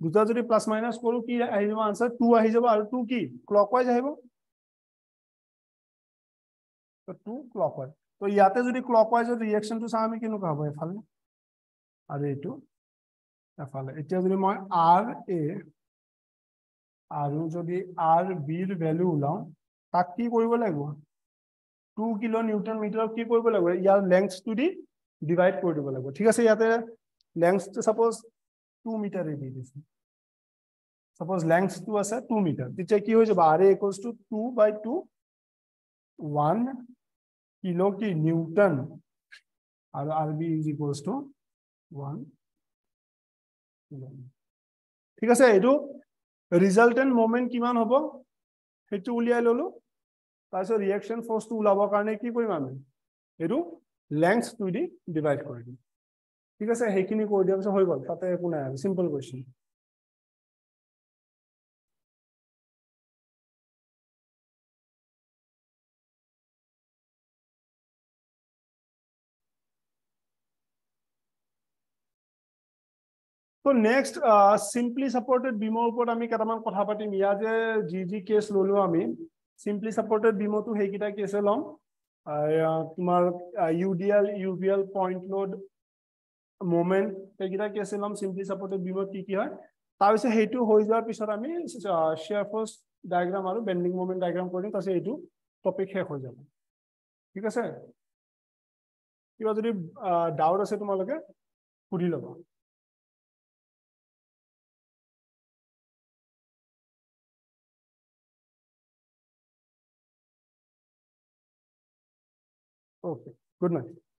দুটা যদি প্লাছ মাইনাছ কৰোঁ কি আহি যাব আনচাৰ টু আহি যাব আৰু টু কি? ক্লক ৱাইজ আহিব? টু ক্লক ৱাইজ তো ইয়াতে যদি ক্লক ৱাইজৰ ৰিয়েকশ্যনটো চাওঁ আমি কেনেকুৱা হ'ব এফালে আৰু এইটো এফালে এতিয়া যদি মই আৰ এ আৰু যদি আৰ বিৰ ভেলু ওলাওঁ তাক কি কৰিব লাগিব টু কিলো নিউটন মিটাৰত কি কৰিব লাগিব ইয়াৰ লেংথটো দি ডিভাইড কৰি দিব লাগিব ঠিক আছে ইয়াতে লেংথটো চাপ'জ টু মিটাৰে দি দিছে চাপ'জ লেংথটো আছে টু মিটাৰ তেতিয়া কি হৈ যাব R equals to two by two one kilo কি নিউটন আৰু R B is equals to one ঠিক আছে এইটো ৰিজাল্টেণ্ট মমেণ্ট কিমান হ'ব? সেইটো উলিয়াই ললো। তাৰপিছত ৰিয়েকশ্যন ফৰ্চটো ওলাবৰ কাৰণে কি কৰিম আমি? এইটো লেংথটো দি ডিভাইড কৰি দিম। ঠিক আছে সেইখিনি কৰি দিয়াৰ পিছত হৈ গ'ল। তাতে একো নাই আৰু চিম্পল কুৱেশ্যন তো নেক্সট চিম্পলি ছাপৰ্টেড বিমৰ ওপৰত আমি কেইটামান কথা পাতিম। ইয়াত যে যি যি কেছ ললো আমি চিম্পলি ছাপৰ্টেড বিমতো সেইকেইটা কেছে ল'ম। তোমাৰ U D L U V L point load movement সেইকেইটা কেছে ল'ম। চিম্পলি ছাপৰ্টেড বিমত কি কি হয়? তাৰপিছত সেইটো হৈ যোৱাৰ পিছত আমি শ্বেয়াৰ ফৰ্চ ডায়েগ্ৰাম আৰু বেণ্ডিং মুভমেণ্ট ডায়েগ্ৰাম কৰিম তাৰপিছত এইটো টপিক শেষ হৈ যাব। ঠিক আছে? কিবা যদি ডাউট আছে তোমালোকে সুধি ল'বা। Okay, good night.